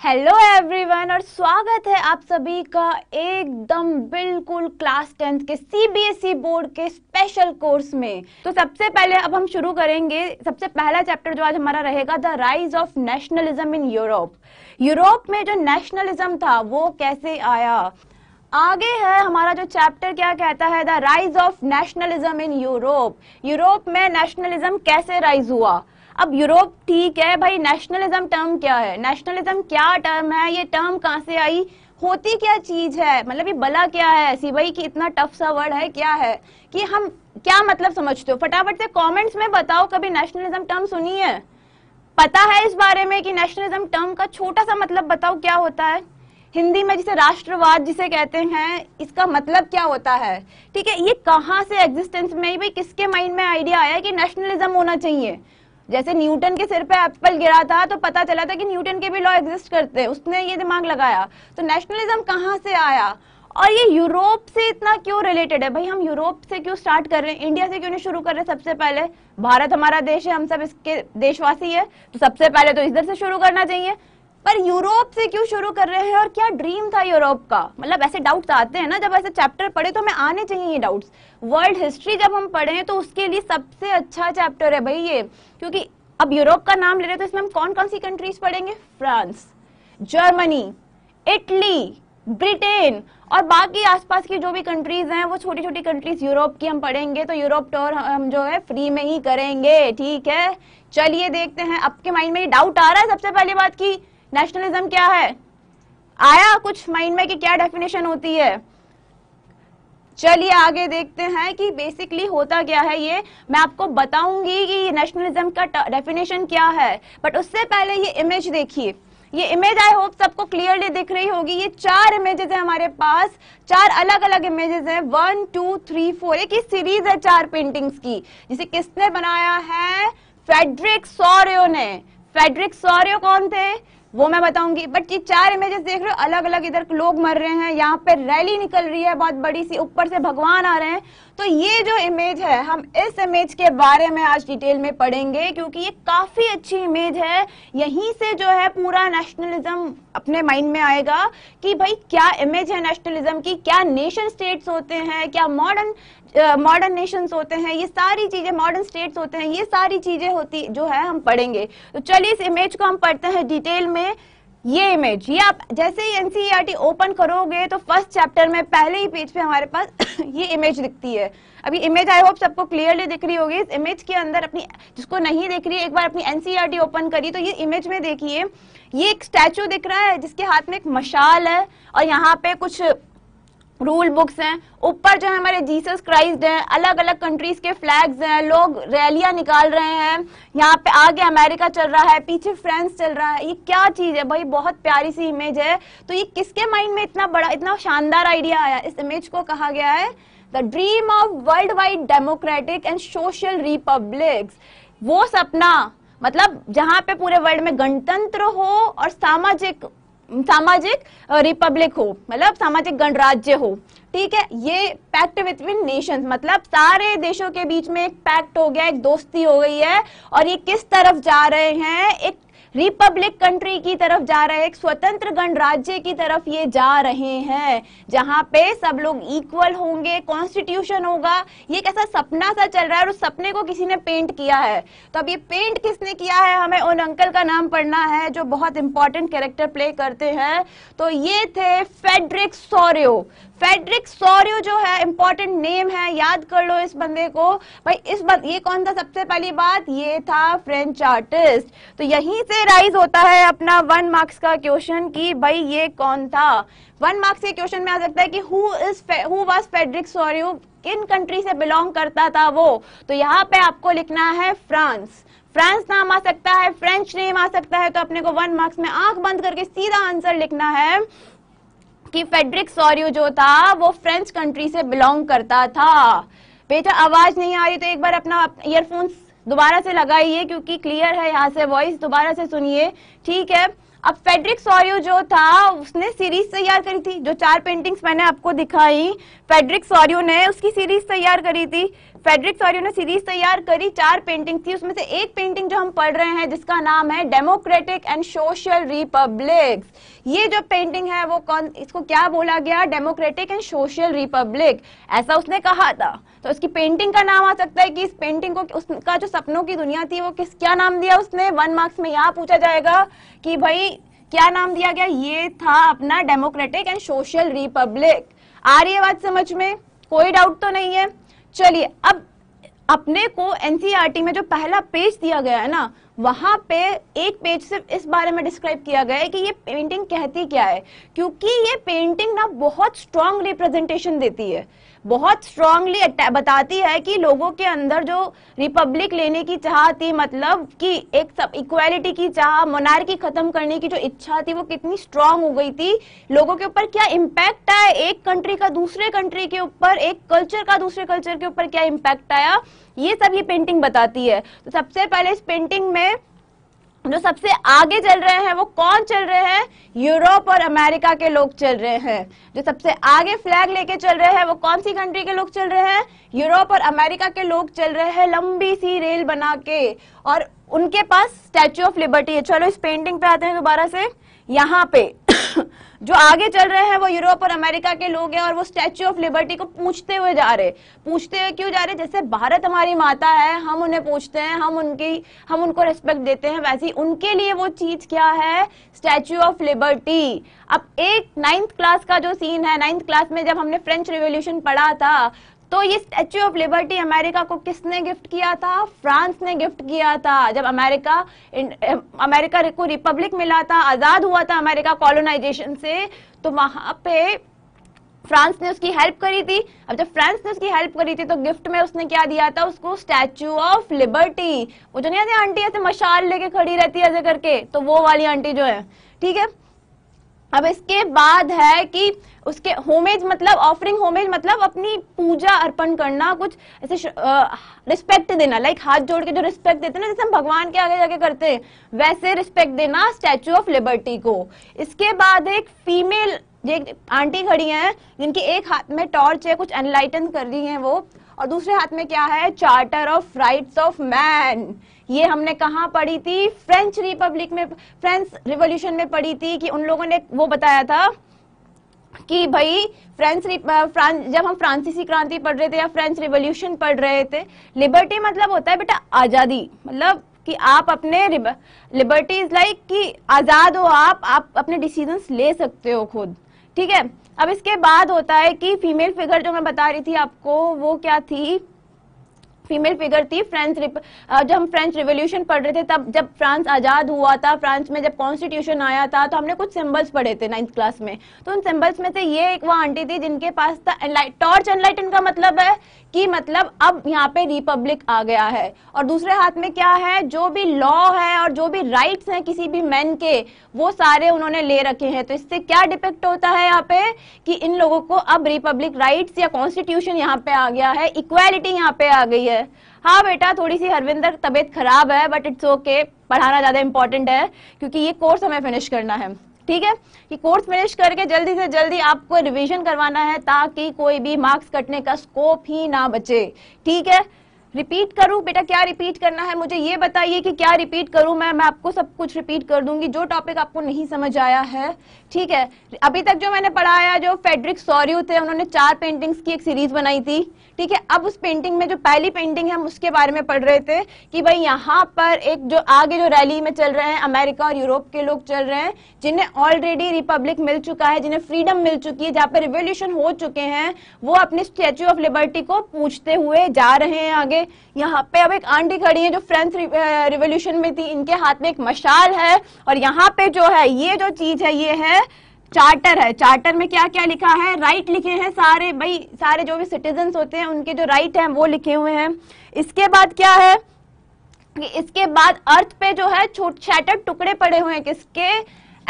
Hello everyone और स्वागत है आप सभी का एकदम बिल्कुल क्लास टेंथ के सीबीएसई बोर्ड e के स्पेशल कोर्स में। तो सबसे पहले अब हम शुरू करेंगे। सबसे पहला चैप्टर जो आज हमारा रहेगा the rise of nationalism in Europe Europe में जो नेशनलिज्म था, वो कैसे आया? आगे है हमारा जो चैप्टर क्या कहता है? The rise of nationalism in Europe Europe में नेशनलिज्म कैसे राइज हुआ? अब यूरोप ठीक है भाई नेशनलिज्म टर्म क्या है? नेशनलिज्म क्या टर्म है? ये टर्म कहाँ से आई? होती क्या चीज़ है? मतलब ये बला क्या है? ऐसी भाई कि इतना टफ सा वर्ड है, क्या है? कि हम क्या मतलब समझते हो? फटाफट से कमेंट्स में बताओ, कभी नेशनलिज्म टर्म सुनी है? पता है इस बारे में कि नेशनलिज्म टर्म का छोटा सा मतलब बताओ, क्या होता है? हिंदी में जिसे राष्ट्रवाद जिसे कहते हैं, इसका मतलब क्या होता है? ठीक है, ये कहाँ से एग्जिस्टेंस में भाई? किसके माइंड में आइडिया आया कि नेशनलिज्म होना चाहिए? जैसे न्यूटन के सिर पे एप्पल गिरा था तो पता चला था कि न्यूटन के भी लॉ एग्जिस्ट करते हैं। उसने ये दिमाग लगाया। तो नेशनलिज्म कहाँ से आया? और ये यूरोप से इतना क्यों रिलेटेड है? भाई, हम यूरोप से क्यों स्टार्ट कर रहे हैं? इंडिया से क्यों नहीं शुरू कर रहे सबसे पहले? भारत हमारा देश है, हम सब इसके देशवासी है। तो सबसे पहले तो इधर से शुरू करना चाहिए। पर यूरोप से क्यों शुरू कर रहे हैं और क्या ड्रीम था यूरोप का? मतलब ऐसे डाउट्स आते हैं ना, जब ऐसे चैप्टर पढ़े तो हमें आने चाहिए ये डाउट्स वर्ल्ड हिस्ट्री जब हम पढ़े तो उसके लिए सबसे अच्छा चैप्टर है भाई ये, क्योंकि अब यूरोप का नाम ले रहे तो इसमें हम कौन कौन सी कंट्रीज़ पढ़ेंगे? फ्रांस जर्मनी इटली ब्रिटेन और बाकी आसपास की जो भी कंट्रीज़ हैं, वो छोटी छोटी कंट्रीज़ यूरोप की हम पढ़ेंगे तो यूरोप टूर हम जो है फ्री में ही करेंगे, ठीक है? चलिए देखते हैं आपके माइंड में डाउट आ रहा है सबसे पहली बात की नेशनलिज्म क्या है? आया कुछ माइंड में कि क्या डेफिनेशन होती है? चलिए आगे देखते हैं कि बेसिकली होता क्या है ये। मैं आपको बताऊँगी कि नेशनलिज्म का डेफिनेशन क्या है। बट उससे पहले ये इमेज देखिए। ये इमेज आई होप सबको क्लियरली दिख रही होगी। ये चार इमेजेस है हमारे पास। चार अलग अलग इमेजेस हैं। वन टू थ्री फोर एक सीरीज़ है चार पेंटिंग्स की। जिसे किसने बनाया है? फेडरिक सोरियो ने। फेडरिक सोरियो कौन थे? वो मैं बताऊँगी बट ये चार इमेजेस देख रहे हो अलग अलग इधर लोग मर रहे हैं, यहाँ पे रैली निकल रही है बहुत बड़ी सी, ऊपर से भगवान आ रहे हैं। तो ये जो इमेज है, हम इस इमेज के बारे में आज डिटेल में पढ़ेंगे, क्योंकि ये काफ़ी अच्छी इमेज है। यहीं से जो है पूरा नेशनलिज्म अपने माइंड में आएगा कि भाई क्या इमेज है नेशनलिज्म की, क्या नेशन स्टेट्स होते हैं, क्या मॉडर्न मॉडर्न नेशंस होते हैं, ये सारी चीज़ें मॉडर्न स्टेट्स होते हैं, ये सारी चीज़ें होती, जो है हम पढ़ेंगे। तो चलिए इस इमेज को हम पढ़ते हैं डिटेल में। ये इमेज ये आप जैसे ही एनसीईआरटी ओपन e करोगे तो फ़र्स्ट चैप्टर में पहले ही पेज पे हमारे पास ये इमेज दिखती है। अभी इमेज आई होप सबको क्लियरली दिख रही होगी। इस इमेज के अंदर अपनी, जिसको नहीं दिख रही है एक बार अपनी एनसीईआरटी ओपन e करी तो ये इमेज में देखिए, ये एक स्टैचू दिख रहा है, जिसके हाथ में एक मशाल है, और यहाँ पे कुछ रूल बुक्स हैं। ऊपर जो है हमारे जीसस क्राइस्ट हैं अलग अलग कंट्रीज़ के फ्लैग्स हैं, लोग रैलियाँ निकाल रहे हैं। यहाँ पे आगे अमेरिका चल रहा है, पीछे फ्रांस चल रहा है। ये क्या चीज़ है भाई? बहुत प्यारी सी इमेज है। तो ये किसके माइंड में इतना बड़ा, इतना शानदार आइडिया आया? इस इमेज को कहा गया है the dream of world wide democratic and social republic वो सपना मतलब जहाँ पे पूरे वर्ल्ड में गणतंत्र हो और सामाजिक सामाजिक रिपब्लिक हो मतलब सामाजिक गणराज्य हो, ठीक है? ये पैक्ट बिटवीन नेशंस मतलब सारे देशों के बीच में एक पैक्ट हो गया, एक दोस्ती हो गई है, और ये किस तरफ़ जा रहे हैं? एक रिपब्लिक कंट्री की तरफ़ जा रहे एक स्वतंत्र गणराज्य की तरफ़ ये जा रहे हैं, जहाँ पे सब लोग इक्वल होंगे कॉन्स्टिट्यूशन होगा। ये कैसा सपना सा चल रहा है और उस सपने को किसी ने पेंट किया है? तो अब ये पेंट किसने किया है? हमें उन अंकल का नाम पढ़ना है जो बहुत इंपॉर्टेंट कैरेक्टर प्ले करते हैं। तो ये थे फेडरिक सोरियो फेडरिक सोरियो जो है इंपॉर्टेंट नेम है, याद कर लो इस बंदे को। भाई, इस बात ये कौन था सबसे पहली बात? ये था फ्रेंच आर्टिस्ट तो यहीं से राइज होता है अपना वन मार्क्स का क्वेश्चन कि भाई, ये कौन था? वन मार्क्स के क्वेश्चन में आ सकता है कि who is who was Frederic Sorrieu किन कंट्री से बिलोंग करता था वो? तो यहाँ पे आपको लिखना है फ्रांस फ्रांस नाम आ सकता है फ्रेंच नेम आ सकता है तो अपने को वन मार्क्स में आँख बंद करके सीधा आंसर लिखना है। कि फेडरिक सॉरियो जो था, वो फ्रेंच कंट्री से बिलोंग करता था। बेटा, आवाज़ नहीं आ रही तो एक बार अपना ईयरफोन्स दोबारा से लगाइए, क्योंकि क्लियर है यहाँ से वॉइस दोबारा से सुनिए। ठीक है? अब फेडरिक सॉरियो जो था, उसने सीरीज़ तैयार करी थी। जो चार पेंटिंग्स मैंने आपको दिखाई फेडरिक सॉरियो ने उसकी सीरीज़ तैयार करी थी। फेडरिक सॉरी ने सीरीज़ तैयार करी, चार पेंटिंग थी। उसमें से एक पेंटिंग जो हम पढ़ रहे हैं, जिसका नाम है डेमोक्रेटिक एंड सोशल रिपब्लिक ये जो पेंटिंग है, वो कौन, इसको क्या बोला गया? डेमोक्रेटिक एंड सोशल रिपब्लिक ऐसा उसने कहा था। तो उसकी पेंटिंग का नाम आ सकता है कि इस पेंटिंग को उसका जो सपनों की दुनिया थी, वो किस, क्या नाम दिया उसने? वन मार्क्स में यहाँ पूछा जाएगा कि भाई, क्या नाम दिया गया? ये था अपना डेमोक्रेटिक एंड सोशल रिपब्लिक आ रही है बात समझ में? कोई डाउट तो नहीं है। चलिए, अब अपने को एनसीईआरटी में जो पहला पेज दिया गया है ना वहाँ पे एक पेज सिर्फ़ इस बारे में डिस्क्राइब किया गया है कि ये पेंटिंग कहती क्या है। क्योंकि ये पेंटिंग ना बहुत स्ट्रांग रिप्रेजेंटेशन देती है। बहुत स्ट्रांगली बताती है कि लोगों के अंदर जो रिपब्लिक लेने की चाह थी मतलब कि एक सब इक्वालिटी की चाह मोनार्की खत्म करने की जो इच्छा थी, वो कितनी स्ट्रांग हो गई थी। लोगों के ऊपर क्या इम्पैक्ट आया? एक कंट्री का दूसरे कंट्री के ऊपर, एक कल्चर का दूसरे कल्चर के ऊपर क्या इम्पैक्ट आया? ये सब ये पेंटिंग बताती है। तो सबसे पहले इस पेंटिंग में जो सबसे आगे चल रहे हैं, वो कौन चल रहे हैं? यूरोप और अमेरिका के लोग चल रहे हैं। जो सबसे आगे फ्लैग लेके चल रहे हैं, वो कौन सी कंट्री के लोग चल रहे हैं? यूरोप और अमेरिका के लोग चल रहे हैं लंबी सी रेल बना के। और उनके पास स्टैच्यू ऑफ़ लिबर्टी है। चलो इस पेंटिंग पे आते हैं दोबारा से। यहाँ पे जो आगे चल रहे हैं वो यूरोप और अमेरिका के लोग हैं और वो स्टैच्यू ऑफ़ लिबर्टी को पूछते हुए जा रहे पूछते हुए क्यों जा रहे जैसे भारत हमारी माता है, हम उन्हें पूछते हैं, हम उनकी, हम उनको रेस्पेक्ट देते हैं, वैसे उनके लिए वो चीज़ क्या है? स्टैच्यू ऑफ़ लिबर्टी अब एक नाइन्थ क्लास का जो सीन है नाइन्थ क्लास में जब हमने फ्रेंच रिवोल्यूशन पढ़ा था तो ये स्टैच्यू ऑफ़ लिबर्टी अमेरिका को किसने गिफ्ट किया था? फ्रांस ने गिफ्ट किया था। जब अमेरिका अमेरिका को रिपब्लिक मिला था, आज़ाद हुआ था अमेरिका कॉलोनाइजेशन से तो वहाँ पे फ्रांस ने उसकी हेल्प करी थी। अब जब फ्रांस ने उसकी हेल्प करी थी तो गिफ्ट में उसने क्या दिया था? उसको स्टैच्यू ऑफ़ लिबर्टी वो जो नहीं आती, आंटी ऐसे मशाल लेके खड़ी रहती है ऐसे करके तो वो वाली आंटी जो है, ठीक है? अब इसके बाद है कि उसके होमेज मतलब ऑफरिंग होमेज मतलब अपनी पूजा अर्पण करना, कुछ ऐसे रिस्पेक्ट देना लाइक हाथ जोड़ के जो रिस्पेक्ट देते हैं ना, जैसे हम भगवान के आगे जाके करते हैं, वैसे रिस्पेक्ट देना स्टैचू ऑफ़ लिबर्टी को। इसके बाद एक फीमेल एक आंटी खड़ी हैं, जिनकी एक हाथ में टॉर्च है, कुछ एनलाइटन कर रही हैं वो, और दूसरे हाथ में क्या है? Charter of rights of man ये हमने कहा पढ़ी थी? फ्रेंच रिपब्लिक में फ्रेंच रिवोल्यूशन में पढ़ी थी कि उन लोगों ने वो बताया था कि भाई फ्रेंच फ्रांस जब हम फ्रांसीसी क्रांति पढ़ रहे थे या फ्रेंच रिवोल्यूशन पढ़ रहे थे लिबर्टी मतलब होता है बेटा आज़ादी। मतलब कि आप अपने लिबर्टी इज़ लाइक कि आज़ाद हो आप आप अपने डिसीजंस ले सकते हो खुद। ठीक है? अब इसके बाद होता है कि फीमेल फिगर जो मैं बता रही थी आपको, वो क्या थी? फीमेल फिगर थी, फ्रेंच जब हम फ्रेंच रिवोल्यूशन पढ़ रहे थे, तब जब फ्रांस आज़ाद हुआ था, फ्रांस में जब कॉन्स्टिट्यूशन आया था तो हमने कुछ सिंबल्स पढ़े थे नाइन्थ क्लास में। तो उन सिंबल्स में से ये एक वो आंटी थी जिनके पास था टॉर्च एनलाइटन का मतलब है कि मतलब अब यहाँ पे रिपब्लिक आ गया है। और दूसरे हाथ में क्या है? जो भी लॉ है और जो भी राइट्स हैं किसी भी मैन के, वो सारे उन्होंने ले रखे हैं। तो इससे क्या डिपेक्ट होता है यहाँ पे? कि इन लोगों को अब रिपब्लिक राइट्स या कॉन्स्टिट्यूशन यहाँ पे आ गया है। इक्वालिटी यहाँ पे आ गई है। हाँ बेटा थोड़ी सी हरविंदर तबियत खराब है बट इट्स ओके पढ़ाना ज़्यादा इंपॉर्टेंट है, क्योंकि ये कोर्स हमें फिनिश करना है। ठीक है? कि कोर्स फिनिश करके जल्दी से जल्दी आपको रिवीजन करवाना है ताकि कोई भी मार्क्स कटने का स्कोप ही ना बचे। ठीक है? रिपीट करूँ? बेटा, क्या रिपीट करना है? मुझे ये बताइए कि क्या रिपीट करूँ? मैं मैं आपको सब कुछ रिपीट कर दूँगी। जो टॉपिक आपको नहीं समझ आया है, ठीक है? अभी तक जो मैंने पढ़ाया जो फेडरिक सॉर्यू थे, उन्होंने चार पेंटिंग्स की एक सीरीज़ बनाई थी। ठीक है, अब उस पेंटिंग में जो पहली पेंटिंग है हम उसके बारे में पढ़ रहे थे कि भाई यहाँ पर एक जो आगे जो रैली में चल रहे हैं अमेरिका और यूरोप के लोग चल रहे हैं, जिन्हें ऑलरेडी रिपब्लिक मिल चुका है, जिन्हें फ्रीडम मिल चुकी है, जहाँ पर रिवोल्यूशन हो चुके हैं, वो अपने स्टेच्यू ऑफ़ लिबर्टी को पूछते हुए जा रहे हैं आगे। यहाँ पे अब एक आंटी खड़ी है जो फ्रेंच रिवोल्यूशन में थी, इनके हाथ में एक मशाल है, और यहाँ पे जो है, ये जो चीज़ है, ये है चार्टर है। चार्टर में क्या क्या लिखा है? राइट लिखे हैं सारे। भाई, सारे जो भी सिटीजन होते हैं, उनके जो राइट हैं, वो लिखे हुए हैं। इसके बाद क्या है? कि इसके बाद अर्थ पे जो है छोट शैटर टुकड़े पड़े हुए हैं किसके?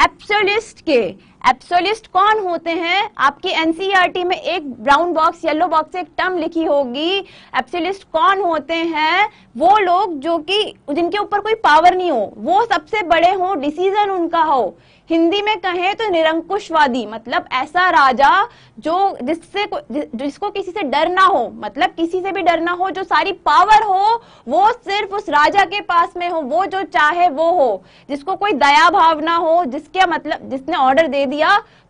एप्सोलिस्ट के। एप्सोलिस्ट कौन होते हैं? आपकी एनसीईआरटी में एक ब्राउन बॉक्स येलो बॉक्स एक टर्म लिखी होगी। एप्सोलिस्ट कौन होते हैं? वो लोग जो कि जिनके ऊपर कोई पावर नहीं हो, वो सबसे बड़े हो डिसीज़न उनका हो। हिंदी में कहें तो निरंकुशवादी मतलब ऐसा राजा जो जिससे जिसको किसी से डर ना हो मतलब किसी से भी डर ना हो, जो सारी पावर हो, वो सिर्फ़ उस राजा के पास में हो, वो जो चाहे वो हो। जिसको कोई दया भाव ना हो, जिसके मतलब जिसने ऑर्डर दे दिया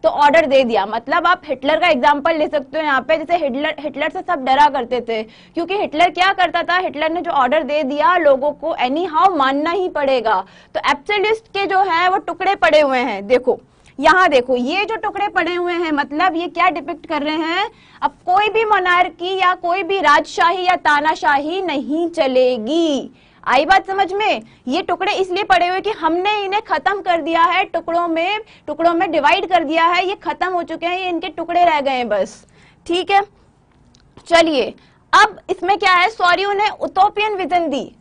तो ऑर्डर दे दिया। मतलब आप हिटलर का एग्ज़ाम्पल ले सकते हो यहाँ पे। जैसे हिटलर हिटलर से सब डरा करते थे। क्योंकि हिटलर क्या करता था? हिटलर ने जो ऑर्डर दे दिया, लोगों को एनी हाउ मानना ही पड़ेगा। तो एप्सलिस्ट के जो है, वो टुकड़े पड़े हुए हैं। देखो, यहाँ देखो, ये जो टुकड़े पड़े हुए हैं मतलब ये क्या डिपिक्ट कर रहे हैं? अब कोई भी मोनार्की या कोई भी राजशाही या तानाशाही नहीं चलेगी। आई बात समझ में? ये टुकड़े इसलिए पड़े हुए कि हमने इन्हें खत्म कर दिया है, टुकड़ों में टुकड़ों में डिवाइड कर दिया है, ये खत्म हो चुके हैं, ये इनके टुकड़े रह गए हैं बस। ठीक है? चलिए, अब इसमें क्या है? सॉरी उन्हें उतोपियन विजन दी।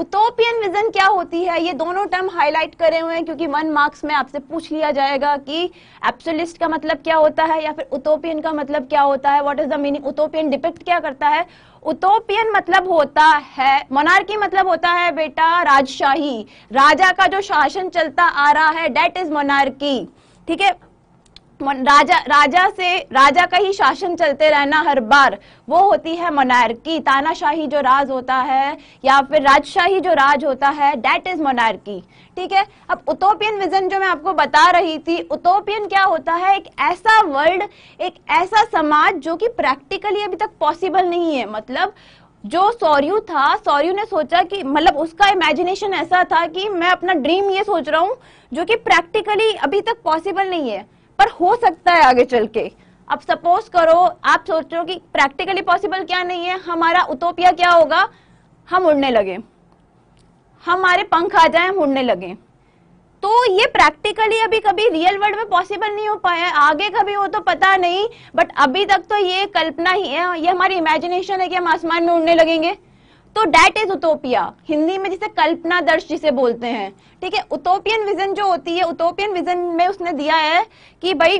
उतोपियन विजन क्या होती है? ये दोनों टर्म हाईलाइट करे हुए हैं क्योंकि वन मार्क्स में आपसे पूछ लिया जाएगा कि एप्सोलिस्ट का मतलब क्या होता है या फिर उतोपियन का मतलब क्या होता है? What is the meaning utopian depict क्या करता है? उतोपियन मतलब होता है मोनार्की मतलब होता है बेटा राजशाही। राजा का जो शासन चलता आ रहा है डेट इज़ मोनार्की ठीक है? राजा राजा से, राजा का ही शासन चलते रहना हर बार, वो होती है मोनार्की तानाशाही जो राज होता है, या फिर राजशाही जो राज होता है डेट इज़ मोनार्की ठीक है? अब उतोपियन विजन जो मैं आपको बता रही थी उतोपियन क्या होता है? एक ऐसा वर्ल्ड एक ऐसा समाज जो कि प्रैक्टिकली अभी तक पॉसिबल नहीं है। मतलब जो सौर्यू था, सौर्यू ने सोचा कि मतलब उसका इमेजिनेशन ऐसा था कि मैं अपना ड्रीम ये सोच रहा हूँ, जो कि प्रैक्टिकली अभी तक पॉसिबल नहीं है। पर हो सकता है आगे चल के। अब सपोज़ करो, आप सोच रहे हो कि प्रैक्टिकली पॉसिबल क्या नहीं है? हमारा उतोपिया क्या होगा? हम उड़ने लगे। हमारे पंख आ जाए, हम उड़ने लगे। तो ये प्रैक्टिकली अभी कभी रियल वर्ल्ड में पॉसिबल नहीं हो पाया आगे कभी हो तो पता नहीं बट अभी तक तो ये कल्पना ही है, ये हमारी इमेजिनेशन है कि हम आसमान में उड़ने लगेंगे। तो डेट इज़ उतोपिया हिंदी में जिसे कल्पना दर्श जिसे बोलते हैं, ठीक है? उतोपियन विजन जो होती है उतोपियन विजन में उसने दिया है कि भाई,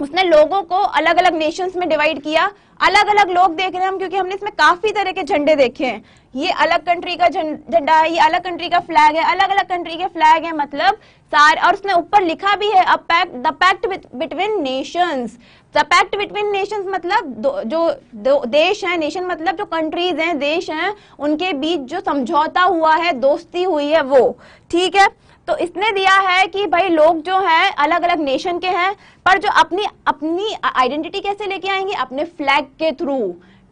उसने लोगों को अलग अलग नेशंस में डिवाइड किया अलग अलग लोग देख रहे हैं हम क्योंकि हमने इसमें काफ़ी तरह के झंडे देखे हैं। ये अलग कंट्री का झंडा है ये अलग कंट्री का फ्लैग है अलग अलग कंट्री के फ्लैग है मतलब सार और उसने ऊपर लिखा भी है the pact between nations the pact between nations मतलब जो दो, देश है नेशन मतलब जो कंट्रीज़ हैं देश हैं उनके बीच जो समझौता हुआ है दोस्ती हुई है वो। ठीक है? तो इसने दिया है कि भाई लोग जो हैं अलग अलग नेशन के हैं, पर जो अपनी अपनी आइडेंटिटी कैसे लेके आएँगे? अपने फ्लैग के थ्रू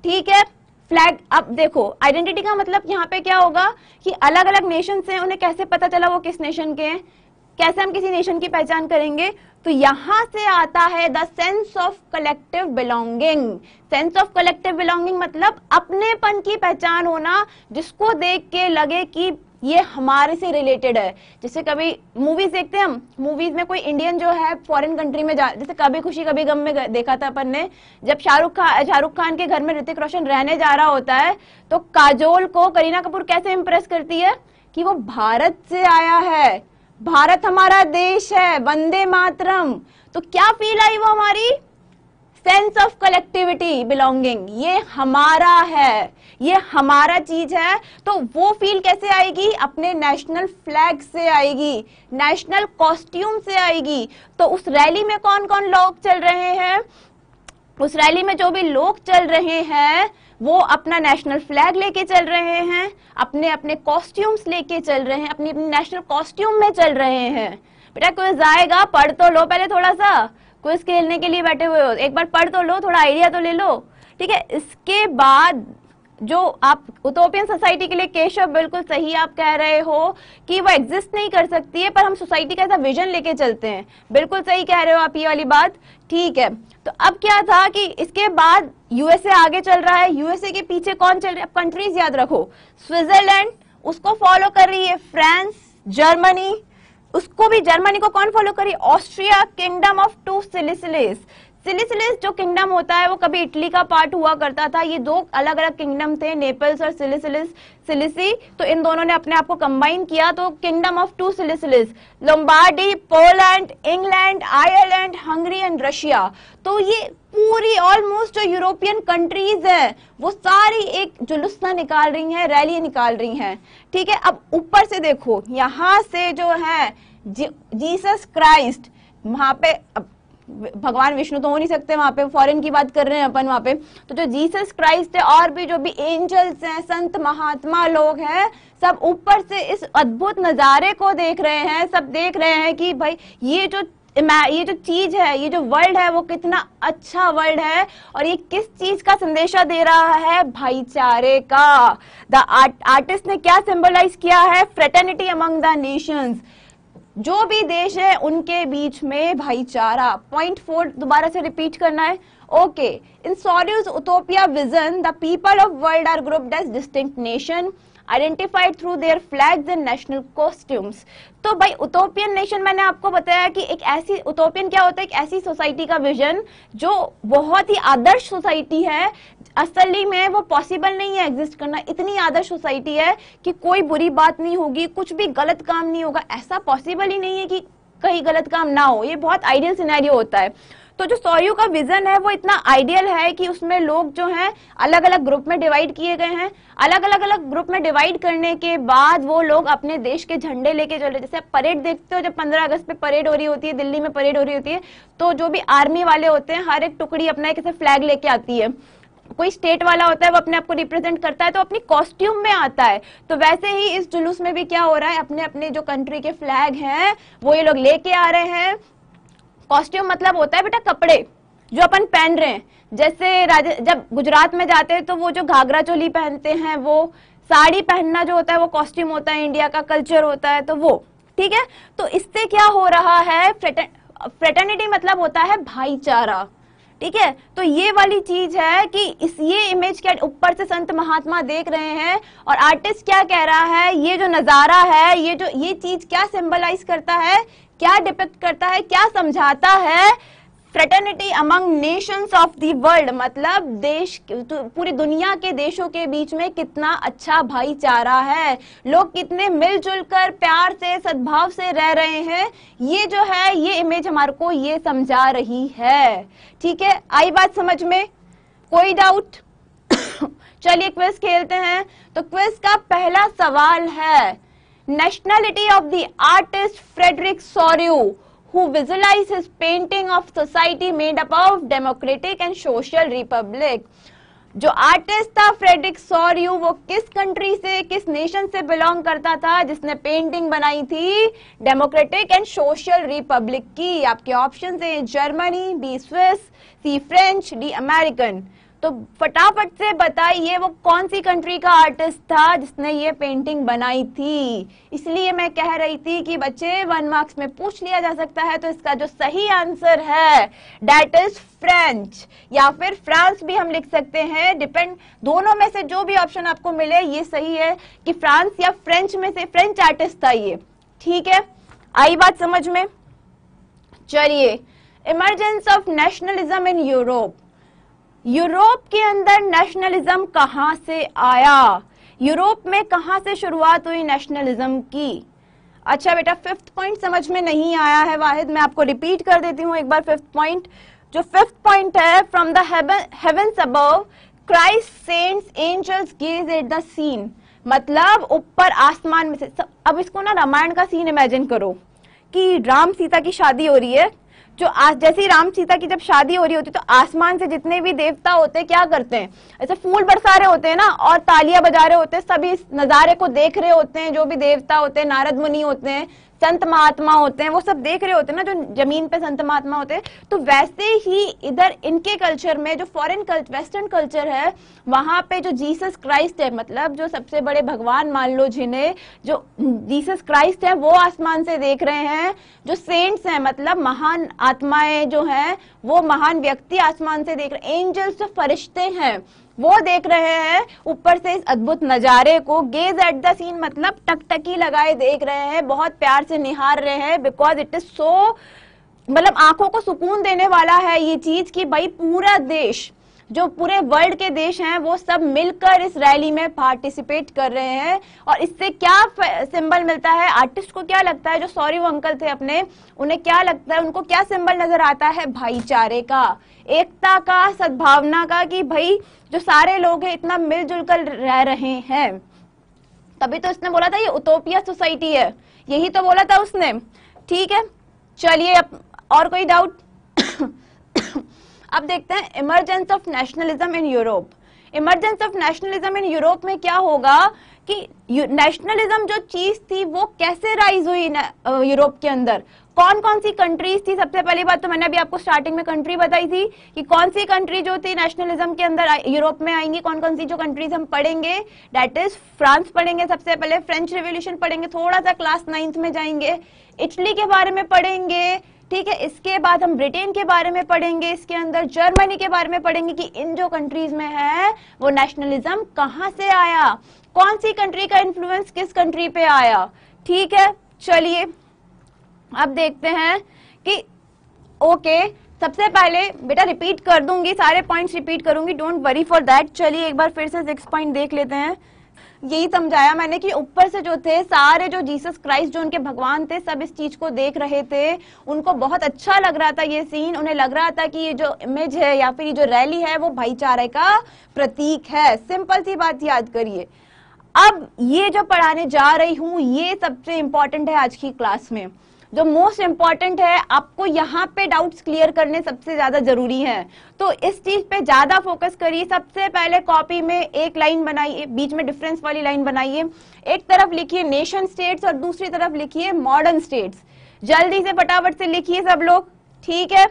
ठीक है? फ्लैग अब देखो आइडेंटिटी का मतलब यहाँ पे क्या होगा कि अलग अलग नेशन से उन्हें कैसे पता चला वो किस नेशन के हैं? कैसे हम किसी नेशन की पहचान करेंगे? तो यहाँ से आता है the sense of collective belonging sense of collective belonging मतलब अपनेपन की पहचान होना, जिसको देख के लगे कि ये हमारे से रिलेटेड है। जैसे कभी मूवीज़ देखते हैं हम मूवीज़ में कोई इंडियन जो है फॉरेन कंट्री में जा, जैसे कभी खुशी, कभी गम में देखा था अपन ने, जब शाहरुख खान शाहरुख खान के घर में ऋतिक रोशन रहने जा रहा होता है तो काजोल को करीना कपूर कैसे इम्प्रेस करती है? कि वो भारत से आया है। भारत हमारा देश है, वंदे मातरम। तो क्या फील आई वो हमारी? सेंस ऑफ़ कलेक्टिविटी बिलोंगिंग ये हमारा है। ये हमारा चीज़ है तो वो फील कैसे आएगी? अपने नेशनल फ्लैग से आएगी नेशनल कॉस्ट्यूम से आएगी। तो उस रैली में कौन कौन लोग चल रहे हैं? उस रैली में जो भी लोग चल रहे हैं, वो अपना नेशनल फ्लैग लेके चल रहे हैं, अपने अपने कॉस्ट्यूम्स लेके चल रहे हैं, अपनी अपनी नेशनल कॉस्ट्यूम में चल रहे हैं। बेटा क्विज आएगा, पढ़ तो लो पहले थोड़ा सा। क्विज खेलने के लिए बैठे हुए हो। एक बार पढ़ तो लो, थोड़ा आइडिया तो ले लो। ठीक है, इसके बाद जो आप उतोपियन सोसाइटी के लिए केशव बिल्कुल सही आप कह रहे हो कि वो एग्जिस्ट नहीं कर सकती है, पर हम सोसाइटी का ऐसा विजन लेके चलते हैं। बिल्कुल सही कह रहे हो आप ये वाली बात। ठीक है। तो अब क्या था कि इसके बाद यूएसए आगे चल रहा है। यूएसए के पीछे कौन चल रहा है? कंट्रीज़ याद रखो। स्विट्जरलैंड उसको फॉलो कर रही है फ्रांस जर्मनी उसको भी जर्मनी को कौन फॉलो करी Austria kingdom of two Sicilies Sicilies जो किंगडम होता है, वो कभी इटली का पार्ट हुआ करता था। ये दो अलग अलग किंगडम थे नेपल्स और सिलिसिलिस सिलिसी तो इन दोनों ने अपने आप को कंबाइन किया। तो kingdom of two Sicilies Lombardy Poland England Ireland Hungary and Russia तो ये पूरी ऑलमोस्ट जो यूरोपियन कंट्रीज़ है, वो सारी एक जुलूसना निकाल रही हैं रैली निकाल रही हैं। ठीक है, अब ऊपर से देखो, यहाँ से जो है जीसस क्राइस्ट वहाँ पे अब भगवान विष्णु तो हो नहीं सकते वहाँ पे फॉरेन की बात कर रहे हैं अपन वहाँ पे। तो जो जीसस क्राइस्ट है और भी जो भी एंजल्स हैं, संत, महात्मा लोग हैं, सब ऊपर से इस अद्भुत नजारे को देख रहे हैं, सब देख रहे हैं कि भाई, ये जो ये जो चीज़ है, ये जो वर्ल्ड है, वो कितना अच्छा वर्ल्ड है और ये किस चीज़ का संदेशा दे रहा है भाईचारे का? द आर्टिस्ट ने क्या सिंबलाइज किया है? फ्रेटर्निटी अमंग द नेशंस जो भी देश है, उनके बीच में भाईचारा। पॉइंट फोर दोबारा से रिपीट करना है। Okay in Sorrieu's utopia vision the people of world are group as distinct nation identified through their flags and national costumes. तो भाई उतोपियन नेशन मैंने आपको बताया कि एक ऐसी उतोपियन क्या होता है? एक ऐसी सोसाइटी का विजन जो बहुत ही आदर्श सोसाइटी है। असली में वो पॉसिबल नहीं है एग्जिस्ट करना। इतनी आदर्श सोसाइटी है कि कोई बुरी बात नहीं होगी, कुछ भी गलत काम नहीं होगा। ऐसा पॉसिबल ही नहीं है कि कहीं गलत काम ना हो। ये बहुत आइडियल सिनेरियो होता है। तो जो सौर्यू का विजन है, वो इतना आइडियल है कि उसमें लोग जो हैं अलग अलग ग्रुप में डिवाइड किए गए हैं। अलग अलग अलग ग्रुप में डिवाइड करने के बाद वो लोग अपने देश के झंडे लेके चल रहे जैसे आप परेड देखते हो, जब पंद्रह अगस्त पे परेड हो रही होती है, दिल्ली में परेड हो रही होती है तो जो भी आर्मी वाले होते हैं, हर एक टुकड़ी अपना एक फ्लैग लेके आती है। कोई स्टेट वाला होता है, वो अपने आप को रिप्रेजेंट करता है तो अपनी कॉस्ट्यूम में आता है। तो वैसे ही इस जुलूस में भी क्या हो रहा है अपने अपने जो कंट्री के फ्लैग हैं, वो ये लोग लेके आ रहे हैं। कॉस्ट्यूम मतलब होता है बेटा कपड़े, जो अपन पहन रहे हैं। जैसे जब गुजरात में जाते हैं तो वो जो घाघरा चोली पहनते हैं, वो साड़ी पहनना जो होता है, वो कॉस्ट्यूम होता है इंडिया का कल्चर होता है तो वो, ठीक है? तो इससे क्या हो रहा है फ्रेटर्निटी मतलब होता है भाईचारा, ठीक है? तो ये वाली चीज़ है कि इस, ये इमेज के ऊपर से संत महात्मा देख रहे हैं, और आर्टिस्ट क्या कह रहा है, ये जो नज़ारा है, ये जो, ये चीज़ क्या सिंबलाइज करता है क्या डिपेक्ट करता है, क्या समझाता है? Fraternity among nations of the world मतलब देश पूरी दुनिया के देशों के बीच में कितना अच्छा भाईचारा है। लोग कितने मिलजुल कर प्यार से, सद्भाव से रह रहे हैं। ये जो है, ये इमेज हमारे को ये समझा रही है। ठीक है, आई बात समझ में? कोई डाउट चलिए क्विज खेलते हैं। तो क्विज का पहला सवाल है nationality of the artist Frederick Soriu, who visualized his painting of society made up of democratic and social republic. जो आर्टिस्ट था फ्रेडरिक सॉरियू वो किस कंट्री से किस नेशन से बिलोंग करता था जिसने पेंटिंग बनाई थी डेमोक्रेटिक एंड सोशल रिपब्लिक की आपके ऑप्शन है Germany B Swiss C French D American तो फटाफट से बताइए, वो कौन सी कंट्री का आर्टिस्ट था जिसने ये पेंटिंग बनाई थी? इसलिए मैं कह रही थी कि बच्चे वन मार्क्स में पूछ लिया जा सकता है तो इसका जो सही आंसर है डेट इज़ फ्रेंच या फिर फ्रांस भी हम लिख सकते हैं डिपेंड दोनों में से जो भी ऑप्शन आपको मिले, ये सही है कि फ्रांस या फ्रेंच में से फ्रेंच आर्टिस्ट था ये। ठीक है? आई बात समझ में? चलिए emergence of nationalism in Europe Europe के अंदर नेशनलिज्म कहाँ से आया? यूरोप में कहाँ से शुरुआत हुई नेशनलिज्म की? अच्छा बेटा फिफ्थ पॉइंट समझ में नहीं आया है वाहिद, मैं आपको रिपीट कर देती हूँ एक बार फिफ्थ पॉइंट जो फिफ्थ पॉइंट है from the heaven above Christ saints angels gaze at the scene मतलब ऊपर आसमान में से अब इसको ना रामायण का सीन इमेजिन करो कि राम सीता की शादी हो रही है जो जैसे राम सीता की जब शादी हो रही होती तो आसमान से जितने भी देवता होते हैं, क्या करते हैं? ऐसे फूल बरसा रहे होते हैं ना, और तालियाँ बजा रहे होते हैं, सभी इस नजारे को देख रहे होते हैं, जो भी देवता होते हैं, नारद मुनि होते हैं संत महात्मा होते हैं, वो सब देख रहे होते हैं ना, जो ज़मीन पे संत महात्मा होते हैं तो वैसे ही इधर इनके कल्चर में, जो फॉरेन कल्चर वेस्टर्न कल्चर है, वहाँ पे जो जीसस क्राइस्ट है मतलब जो सबसे बड़े भगवान मान लो जिन्हें, जो जीसस क्राइस्ट है, वो आसमान से देख रहे हैं, जो सेंट्स हैं मतलब महान आत्माएँ जो हैं, वो महान व्यक्ति आसमान से देख रहे हैं एंजल्स जो फरिश्ते हैं वो देख रहे हैं, ऊपर से इस अद्भुत नजारे को गेज एट द सीन मतलब टकटकी लगाए देख रहे हैं, बहुत प्यार से निहार रहे हैं बिकॉज़ इट इज़ सो मतलब आँखों को सुकून देने वाला है ये चीज़ कि भाई पूरा देश, जो पूरे वर्ल्ड के देश हैं, वो सब मिलकर इस रैली में पार्टिसिपेट कर रहे हैं, और इससे क्या सिंबल मिलता है? आर्टिस्ट को क्या लगता है? जो सॉरी, वो अंकल थे अपने, उन्हें क्या लगता है? उनको क्या सिंबल नज़र आता है? भाईचारे का, एकता का, सद्भावना का कि भाई जो सारे लोग हैं, इतना मिलजुल कर रह रहे हैं। तभी तो उसने बोला था, ये उतोपिया सोसाइटी है। यही तो बोला था उसने। ठीक है, चलिए अब और कोई डाउट अब देखते हैं emergence of nationalism in Europe emergence of nationalism in Europe में क्या होगा कि नेशनलिज्म जो चीज़ थी, वो कैसे राइज हुई यूरोप के अंदर? कौन कौन सी कंट्रीज़ थी? सबसे पहली बात तो मैंने अभी आपको स्टार्टिंग में कंट्री बताई थी कि कौन सी कंट्री जो थी नेशनलिज्म के अंदर यूरोप में आएँगी कौन कौन सी जो कंट्रीज़ हम पढ़ेंगे डेट इज़ फ्रांस पढ़ेंगे सबसे पहले फ्रेंच रेवोल्यूशन पढ़ेंगे थोड़ा सा क्लास नाइन्थ में जाएँगे इटली के बारे में पढ़ेंगे, ठीक है? इसके बाद हम ब्रिटेन के बारे में पढ़ेंगे, इसके अंदर जर्मनी के बारे में पढ़ेंगे कि इन जो कंट्रीज़ में है, वो नेशनलिज्म कहाँ से आया? कौन सी कंट्री का इन्फ्लुएंस किस कंट्री पे आया? ठीक है, चलिए। अब देखते हैं कि ओके सबसे पहले, बेटा रिपीट कर दूँगी, सारे पॉइंट्स रिपीट करूँगी डोंट वरी फॉर दैट चलिए एक बार फिर से सिक्स पॉइंट देख लेते हैं। यही समझाया मैंने कि ऊपर से जो थे, सारे जो जीसस क्राइस्ट जो उनके भगवान थे, सब इस चीज़ को देख रहे थे। उनको बहुत अच्छा लग रहा था ये सीन उन्हें लग रहा था कि ये जो इमेज है या फिर ये जो रैली है, वो भाईचारे का प्रतीक है। सिंपल सी बात याद करिए। अब ये जो पढ़ाने जा रही हूँ, ये सबसे इंपॉर्टेंट है आज की क्लास में। जो मोस्ट इंपॉर्टेंट है, आपको यहाँ पे डाउट्स क्लियर करने सबसे ज़्यादा ज़रूरी है। तो इस चीज़ पे ज़्यादा फोकस करिए। सबसे पहले कॉपी में एक लाइन बनाइए, बीच में डिफरेंस वाली लाइन बनाइए। एक तरफ़ लिखिए नेशन स्टेट्स और दूसरी तरफ़ लिखिए मॉडर्न स्टेट्स जल्दी से फटाफट से लिखिए सब लोग, ठीक है?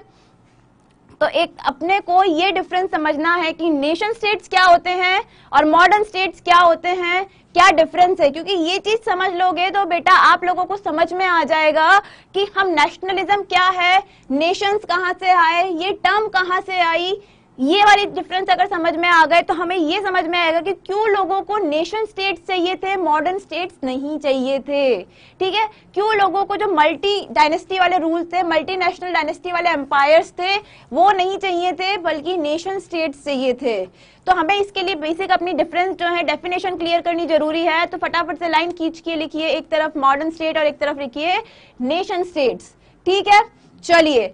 तो एक अपने को ये डिफरेंस समझना है कि नेशन स्टेट्स क्या होते हैं और मॉडर्न स्टेट्स क्या होते हैं। क्या डिफरेंस है? क्योंकि ये चीज़ समझ लोगे तो बेटा आप लोगों को समझ में आ जाएगा कि हम नेशनलिज्म क्या है? नेशंस कहाँ से आए? ये टर्म कहाँ से आई? ये वाली डिफरेंस अगर समझ में आ गए तो हमें ये समझ में आएगा कि क्यों लोगों को नेशन स्टेट्स चाहिए थे मॉडर्न स्टेट्स नहीं चाहिए थे। ठीक है? क्यों लोगों को जो मल्टी डायनेस्टी वाले रूल थे मल्टी नेशनल डायनेस्टी वाले एम्पायर्स थे, वो नहीं चाहिए थे, बल्कि नेशन स्टेट्स चाहिए थे। तो हमें इसके लिए बेसिक अपनी डिफरेंस जो है डेफिनेशन क्लियर करनी ज़रूरी है। तो फटाफट से लाइन खींच के लिखिए, एक तरफ़ मॉडर्न स्टेट और एक तरफ़ लिखिए नेशन स्टेट्स ठीक है? चलिए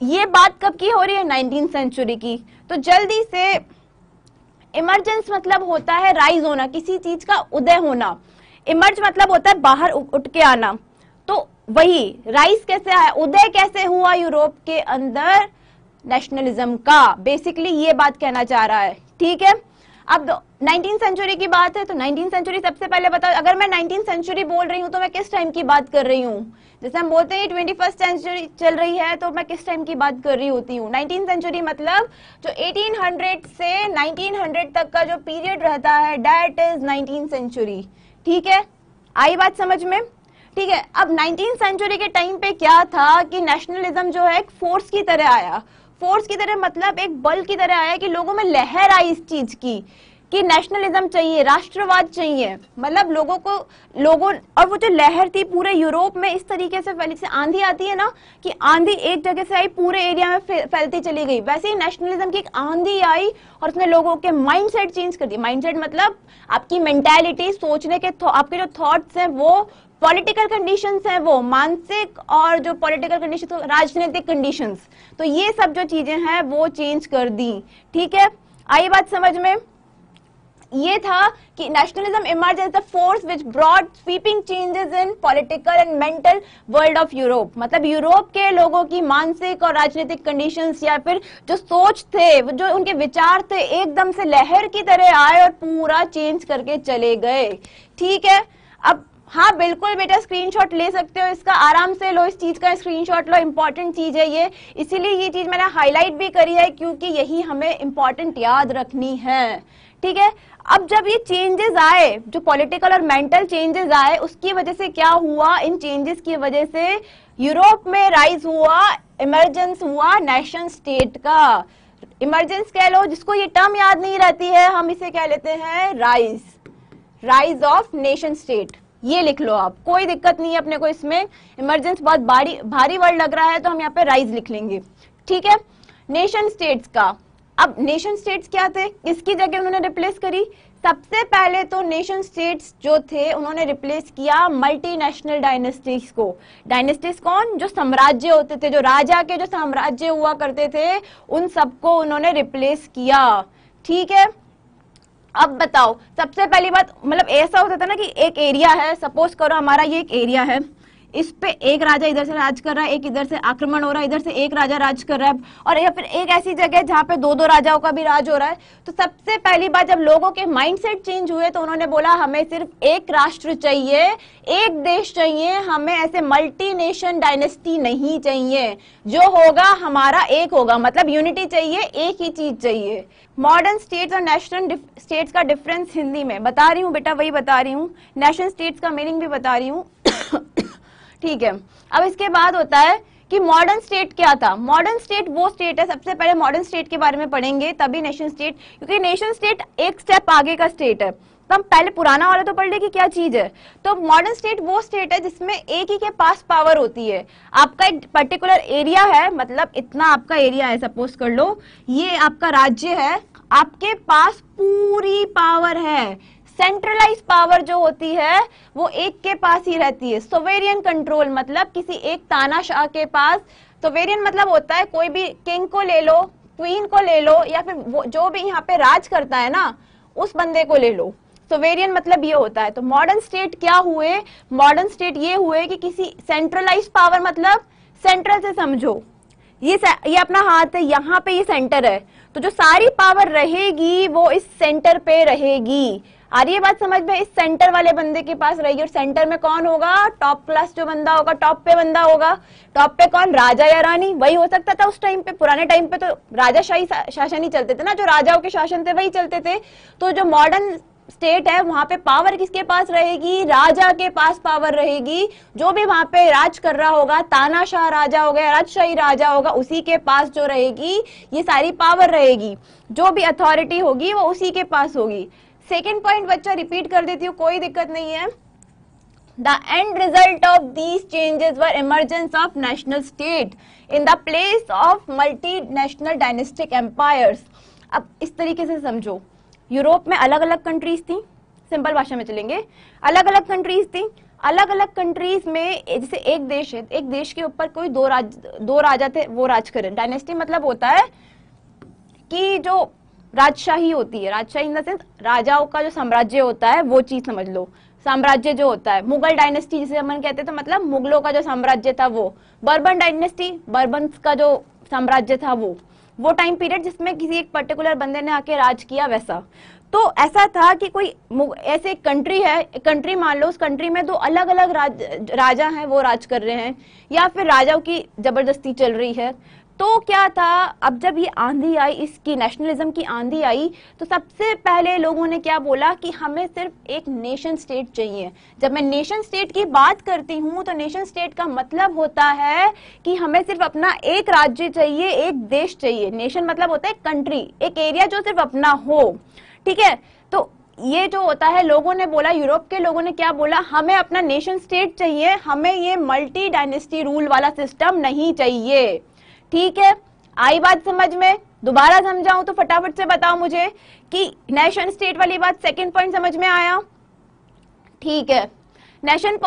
ये बात कब की हो रही है? नाइनटीन सेंचुरी की। तो जल्दी से इमरजेंस मतलब होता है राइज होना, किसी चीज़ का उदय होना। इमर्ज मतलब होता है बाहर उठ के आना। तो वही, राइज कैसे आया? उदय कैसे हुआ यूरोप के अंदर नेशनलिज्म का? बेसिकली ये बात कहना चाह रहा है। ठीक है? अब नाइनटीन सेंचुरी की बात है तो नाइनटीन सेंचुरी सबसे पहले बताओ। अगर मैं नाइनटीन सेंचुरी बोल रही हूँ तो मैं किस टाइम की बात कर रही हूँ? जैसे हम बोलते हैं ट्वेंटी फ़र्स्ट सेंचुरी चल रही है तो मैं किस टाइम की बात कर रही होती हूँ? नाइनटीन सेंचुरी मतलब जो 1800 से 1900 तक का जो पीरियड रहता है डेट इज़ नाइनटीन सेंचुरी ठीक है? आई बात समझ में? ठीक है, अब नाइनटीन सेंचुरी के टाइम पे क्या था कि नेशनलिज्म जो है, एक फोर्स की तरह आया। फोर्स की तरह मतलब एक बल की तरह आया कि लोगों में लहर आई इस चीज़ की। कि नेशनलिज्म चाहिए, राष्ट्रवाद चाहिए। मतलब लोगों को, लोगों, और वो जो लहर थी पूरे यूरोप में इस तरीके से फैली से आंधी आती है ना, कि आंधी एक जगह से आई, पूरे एरिया में फैलती चली गई। वैसे ही नेशनलिज्म की एक आंधी आई और उसने लोगों के माइंडसेट चेंज कर दिया माइंडसेट मतलब आपकी मेंटेलिटी सोचने के आपके जो थॉट्स हैं, वो पॉलिटिकल कंडीशंस है, वो मानसिक और जो पॉलिटिकल कंडीशन तो राजनीतिक कंडीशंस तो ये सब जो चीज़ें हैं, वो चेंज कर दी। ठीक है? आई बात समझ में? ये था कि nationalism emerge as the force which broad sweeping changes in political and mental world of Europe मतलब यूरोप के लोगों की मानसिक और राजनीतिक कंडीशंस या फिर जो सोच थे जो उनके विचार थे, एकदम से लहर की तरह आए और पूरा चेंज करके चले गए। ठीक है? अब हाँ बिल्कुल बेटा स्क्रीनशॉट ले सकते हो इसका। आराम से लो इस चीज़ का स्क्रीनशॉट लो। इम्पोर्टेंट चीज़ है ये। इसीलिए ये चीज़ मैंने हाईलाइट भी करी है क्योंकि यही हमें इम्पोर्टेंट याद रखनी है। ठीक है? अब जब ये चेंजेस आए, जो पॉलिटिकल और मेंटल चेंजेस आए, उसकी वजह से क्या हुआ? इन चेंजेस की वजह से यूरोप में राइज हुआ इमरजेंस हुआ नेशन स्टेट का। इमरजेंस कह लो, जिसको ये टर्म याद नहीं रहती है, हम इसे कह लेते हैं rise rise of nation state ये लिख लो आप, कोई दिक्कत नहीं है अपने को इसमें। इमरजेंस बहुत भारी भारी वर्ड लग रहा है तो हम यहाँ पे राइज लिख लेंगे। ठीक है? नेशन स्टेट्स का। अब नेशन स्टेट्स क्या थे? किसकी जगह उन्होंने रिप्लेस करी? सबसे पहले तो नेशन स्टेट्स जो थे, उन्होंने रिप्लेस किया मल्टीनेशनल डायनेस्टीज को। डायनेस्टीज कौन? जो साम्राज्य होते थे, जो राजा के जो साम्राज्य हुआ करते थे, उन सबको उन्होंने रिप्लेस किया। ठीक है? अब बताओ, सबसे पहली बात मतलब ऐसा होता था ना कि एक एरिया है सपोज़ करो हमारा ये एक एरिया है। इस पे एक राजा इधर से राज कर रहा है, एक इधर से आक्रमण हो रहा है, इधर से एक राजा राज कर रहा है। और या फिर एक ऐसी जगह जहाँ पे दो दो राजाओं का भी राज हो रहा है। तो सबसे पहली बात, जब लोगों के माइंडसेट चेंज हुए तो उन्होंने बोला, हमें सिर्फ़ एक राष्ट्र चाहिए, एक देश चाहिए, हमें ऐसे मल्टी नेशन डायनेस्टी नहीं चाहिए। जो होगा, हमारा एक होगा। मतलब यूनिटी चाहिए, एक ही चीज़ चाहिए। मॉडर्न स्टेट्स और नेशनल स्टेट्स का डिफरेंस हिंदी में। बता रही हूँ बेटा, वही बता रही हूँ। नेशनल स्टेट्स का मीनिंग भी बता रही हूँ। ठीक है। अब इसके बाद होता है कि मॉडर्न स्टेट क्या था? मॉडर्न स्टेट वो स्टेट है, सबसे पहले मॉडर्न स्टेट के बारे में पढ़ेंगे, तभी नेशन स्टेट क्योंकि नेशन स्टेट एक स्टेप आगे का स्टेट है। तो हम पहले पुराना वाला तो पढ़ ले कि क्या चीज़ है। तो मॉडर्न स्टेट वो स्टेट है जिसमें एक ही के पास पावर होती है। आपका एक पर्टिकुलर एरिया है मतलब इतना आपका एरिया है सपोज़ कर लो, ये आपका राज्य है, आपके पास पूरी पावर है। सेंट्रलाइज पावर जो होती है, वो एक के पास ही रहती है। सोवेरियन कंट्रोल मतलब किसी एक तानाशाह के पास। सोवेरियन मतलब होता है कोई भी किंग को ले लो क्वीन को ले लो, या फिर वो जो भी यहाँ पे राज करता है ना, उस बंदे को ले लो। सोवेरियन मतलब ये होता है। तो मॉडर्न स्टेट क्या हुए? मॉडर्न स्टेट ये हुए कि किसी सेंट्रलाइज पावर मतलब सेंट्रल से समझो। ये ये अपना हाथ है, यहाँ पे ये सेंटर है। तो जो सारी पावर रहेगी, वो इस सेंटर पे रहेगी। आ रही है बात समझ में? इस सेंटर वाले बंदे के पास रहेगी और सेंटर में कौन होगा? टॉप क्लास जो बंदा होगा टॉप पे बंदा होगा। टॉप पे कौन? राजा या रानी? वही हो सकता था उस टाइम पे। पुराने टाइम पे तो राजाशाही शासन ही चलते थे ना? जो राजाओं के शासन थे, वही चलते थे। तो जो मॉडर्न स्टेट है, वहाँ पे पावर किसके पास रहेगी? राजा के पास पावर रहेगी। जो भी वहाँ पे राज कर रहा होगा, तानाशाह राजा हो गया, राजशाही राजा होगा, उसी के पास जो रहेगी, ये सारी पावर रहेगी। जो भी अथॉरिटी होगी, वो उसी के पास होगी। सेकेंड पॉइंट बच्चा रिपीट कर देती हूँ, कोई दिक्कत नहीं है। The end result of these changes were emergence of national state in the place of multi national dynastic empires अब इस तरीके से समझो। यूरोप में अलग अलग कंट्रीज़ थी। सिंपल भाषा में चलेंगे। अलग अलग कंट्रीज़ थी। अलग अलग कंट्रीज़ में जैसे एक देश है, एक देश के ऊपर कोई दो राज, दो राजा थे, वो राज करें डायनेस्टी मतलब होता है कि जो राजशाही होती है। राजशाही इन द सेंस राजाओं का जो साम्राज्य होता है वो चीज़ समझ लो। साम्राज्य जो होता है मुगल डायनेस्टी जिसे हम कहते हैं तो मतलब मुगलों का जो साम्राज्य था वो। बर्बन डायनेस्टी बर्बन का जो साम्राज्य था वो। वो टाइम पीरियड जिसमें किसी एक पर्टिकुलर बंदे ने आके राज किया वैसा। तो ऐसा था कि कोई ऐसे एक कंट्री है कंट्री मान लो उस कंट्री में दो अलग अलग राज, राजा हैं वो राज कर रहे हैं। या फिर राजाओं की ज़बरदस्ती चल रही है। तो क्या था? अब जब ये आंधी आई, इसकी नेशनलिज्म की आंधी आई तो सबसे पहले लोगों ने क्या बोला कि हमें सिर्फ़ एक नेशन स्टेट चाहिए। जब मैं नेशन स्टेट की बात करती हूँ तो नेशन स्टेट का मतलब होता है कि हमें सिर्फ़ अपना एक राज्य चाहिए, एक देश चाहिए। नेशन मतलब होता है कंट्री एक एरिया जो सिर्फ़ अपना हो। ठीक है? तो ये जो होता है, लोगों ने बोला, यूरोप के लोगों ने क्या बोला? हमें अपना नेशन स्टेट चाहिए, हमें ये मल्टी डायनेस्टी रूल वाला सिस्टम नहीं चाहिए। ठीक है? आई बात समझ में? दोबारा समझाऊं तो फटाफट से बताओ मुझे कि नेशन स्टेट वाली बात सेकंड पॉइंट समझ में आया? ठीक है। नेशन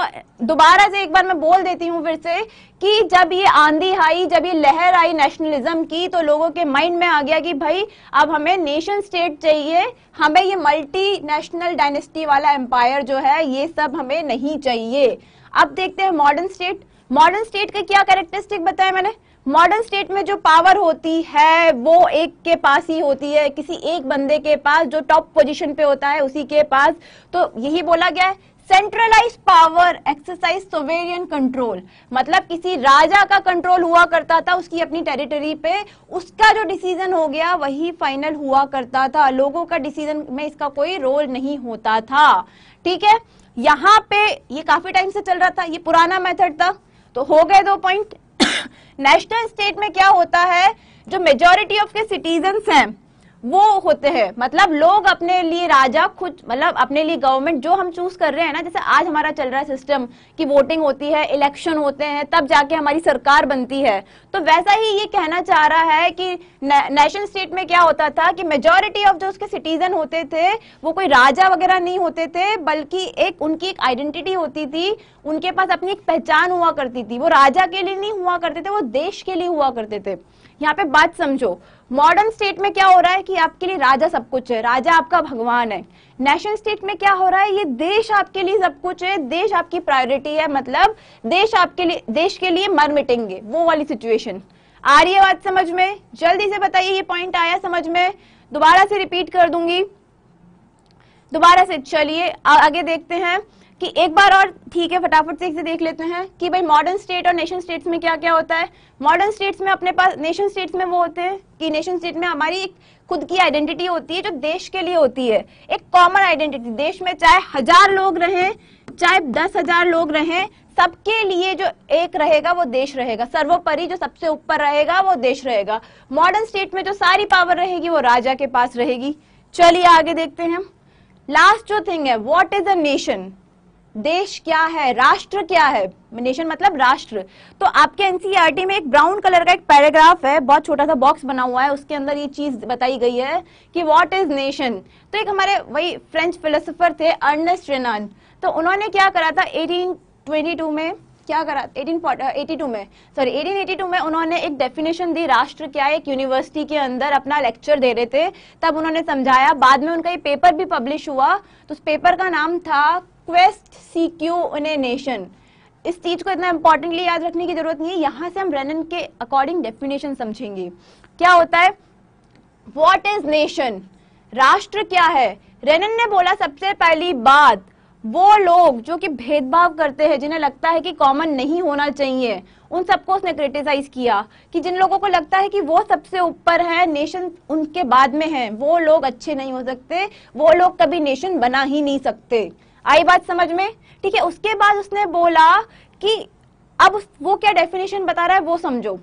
दोबारा से एक बार मैं बोल देती हूँ फिर से कि जब ये आंधी आई, जब ये लहर आई नेशनलिज्म की तो लोगों के माइंड में आ गया कि भाई, अब हमें नेशन स्टेट चाहिए। हमें ये मल्टी नेशनल डायनेस्टी वाला एम्पायर जो है, ये सब हमें नहीं चाहिए। अब देखते हैं मॉडर्न स्टेट मॉडर्न स्टेट का क्या कैरेक्टरिस्टिक बताया मैंने? मॉडर्न स्टेट में जो पावर होती है, वो एक के पास ही होती है। किसी एक बंदे के पास जो टॉप पोजीशन पे होता है, उसी के पास। तो यही बोला गया है centralise power exercise sovereign control मतलब किसी राजा का कंट्रोल हुआ करता था उसकी अपनी टेरिटरी पे। उसका जो डिसीज़न हो गया, वही फाइनल हुआ करता था। लोगों का डिसीज़न में इसका कोई रोल नहीं होता था। ठीक है? यहाँ पे ये काफ़ी टाइम से चल रहा था, ये पुराना मेथड था। तो हो गए दो पॉइंट नेशनल स्टेट में क्या होता है? जो मेजोरिटी ऑफ़ के सिटीजन हैं वो होते हैं। मतलब लोग अपने लिए राजा, खुद मतलब अपने लिए गवर्नमेंट जो हम चूज़ कर रहे हैं ना, जैसे आज हमारा चल रहा है सिस्टम कि वोटिंग होती है इलेक्शन होते हैं, तब जाके हमारी सरकार बनती है। तो वैसा ही ये कहना चाह रहा है कि नेशनल स्टेट में क्या होता था कि मेजोरिटी ऑफ़ जो उसके सिटीजन होते थे, वो कोई राजा वगैरह नहीं होते थे, बल्कि एक, उनकी एक आइडेंटिटी होती थी, उनके पास अपनी एक पहचान हुआ करती थी। वो राजा के लिए नहीं हुआ करते थे, वो देश के लिए हुआ करते थे। यहाँ पे बात समझो। मॉडर्न स्टेट में क्या हो रहा है कि आपके लिए राजा सब कुछ है, राजा आपका भगवान है। नेशनल स्टेट में क्या हो रहा है? ये देश आपके लिए सब कुछ है, देश आपकी प्रायोरिटी है मतलब देश आपके लिए, देश के लिए मर मिटेंगे, वो वाली सिचुएशन आ रही है बात समझ में? जल्दी से बताइए, ये पॉइंट आया समझ में? दोबारा से रिपीट कर दूँगी। दोबारा से चलिए आगे देखते हैं। कि एक बार और ठीक है, फटाफट से देख लेते हैं कि भाई मॉडर्न स्टेट और नेशन स्टेट्स में क्या क्या होता है। मॉडर्न स्टेट्स में अपने पास नेशन स्टेट्स में वो होते हैं कि नेशन स्टेट में हमारी एक खुद की आइडेंटिटी होती है जो देश के लिए होती है। एक कॉमन आइडेंटिटी देश में चाहे हज़ार लोग रहें, चाहे दस हज़ार लोग रहें, सबके लिए जो एक रहेगा वो देश रहेगा। सर्वोपरि जो सबसे ऊपर रहेगा वो देश रहेगा। मॉडर्न स्टेट में जो सारी पावर रहेगी वो राजा के पास रहेगी। चलिए आगे देखते हैं लास्ट जो थिंग है वॉट इज़ अ नेशन देश क्या है? राष्ट्र क्या है? नेशन मतलब राष्ट्र। तो आपके एनसीईआरटी में एक ब्राउन कलर का एक पैराग्राफ है, बहुत छोटा सा बॉक्स बना हुआ है, उसके अंदर ये चीज़ बताई गई है कि व्हाट इज़ नेशन तो एक हमारे वही फ्रेंच फिलोसोफर थे अर्नेस्ट रेनान तो उन्होंने क्या करा था? 1822 में, क्या करा? 1882 में सॉरी 1882 में उन्होंने एक डेफिनेशन दी राष्ट्र क्या एक यूनिवर्सिटी के अंदर अपना लेक्चर दे रहे थे। तब उन्होंने समझाया। बाद में उनका ये पेपर भी पब्लिश हुआ। तो उस पेपर का नाम था क्वेस्ट सी क्यू ए नेशन। इस चीज़ को इतना इंपॉर्टेंटली याद रखने की ज़रूरत नहीं है। यहाँ से हम रेनन के अकॉर्डिंग डेफिनेशन समझेंगे। क्या होता है? वॉट इज़ नेशन राष्ट्र क्या है? रेनन ने बोला सबसे पहली बात, वो लोग जो कि भेदभाव करते हैं, जिन्हें लगता है कि कॉमन नहीं होना चाहिए, उन सबको उसने क्रिटिसाइज किया कि जिन लोगों को लगता है कि वो सबसे ऊपर है नेशन उनके बाद में है, वो लोग अच्छे नहीं हो सकते, वो लोग कभी नेशन बना ही नहीं सकते। आई बात समझ में? ठीक है, उसके बाद उसने बोला कि अब वो क्या डेफिनेशन बता रहा है, वो समझो।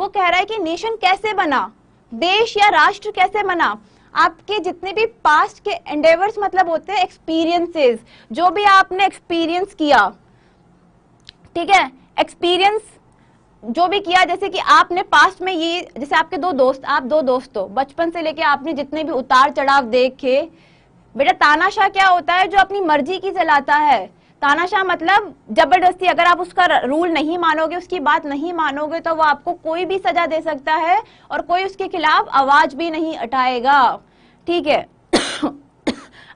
वो कह रहा है कि नेशन कैसे बना? देश या राष्ट्र कैसे बना? आपके जितने भी पास्ट के एंडेवर्स मतलब होते हैं एक्सपीरियंसेस जो भी आपने एक्सपीरियंस किया, ठीक है? एक्सपीरियंस जो भी किया, जैसे कि आपने पास्ट में ये, जैसे आपके दो दोस्त, आप दो दोस्त बचपन से लेके आपने जितने भी उतार चढ़ाव देखे बेटा, तानाशाह क्या होता है जो अपनी मर्ज़ी की चलाता है? तानाशाह मतलब ज़बरदस्ती, अगर आप उसका रूल नहीं मानोगे, उसकी बात नहीं मानोगे तो वो आपको कोई भी सजा दे सकता है और कोई उसके खिलाफ आवाज़ भी नहीं उठाएगा। ठीक है?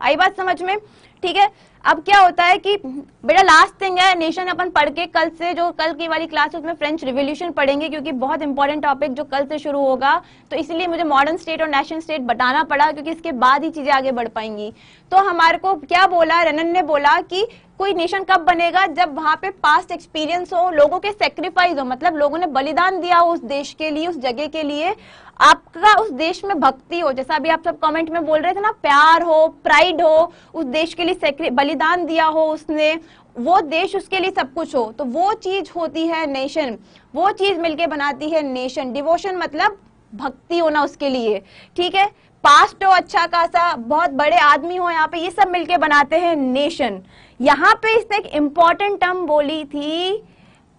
आई बात समझ में? ठीक है? अब क्या होता है कि, बेटा लास्ट थिंग है नेशन अपन पढ़ के कल से जो, कल की वाली क्लास है, उसमें फ्रेंच रिवोल्यूशन पढ़ेंगे, क्योंकि बहुत इंपॉर्टेंट टॉपिक जो कल से शुरू होगा। तो इसलिए मुझे मॉडर्न स्टेट और नेशनल स्टेट बताना पड़ा, क्योंकि इसके बाद ही चीज़ें आगे बढ़ पाएँगी। तो हमारे को क्या बोला, रनन ने बोला कि कोई नेशन कब बनेगा जब वहाँ पे पास्ट एक्सपीरियंस हो, लोगों के सेक्रीफाइस हो मतलब लोगों ने बलिदान दिया हो उस देश के लिए, उस जगह के लिए, आपका उस देश में भक्ति हो। जैसा अभी आप सब कमेंट में बोल रहे थे ना, प्यार हो प्राइड हो, उस देश के लिए बलिदान दिया हो उसने, वो देश उसके लिए सब कुछ हो तो वो चीज़ होती है नेशन वो चीज़ मिलके बनाती है नेशन डिवोशन मतलब भक्ति होना उसके लिए। ठीक है? पास्ट हो अच्छा खासा, बहुत बड़े आदमी हो, यहाँ पे ये सब मिलके बनाते हैं नेशन। यहाँ पे इसने एक इंपॉर्टेंट टर्म बोली थी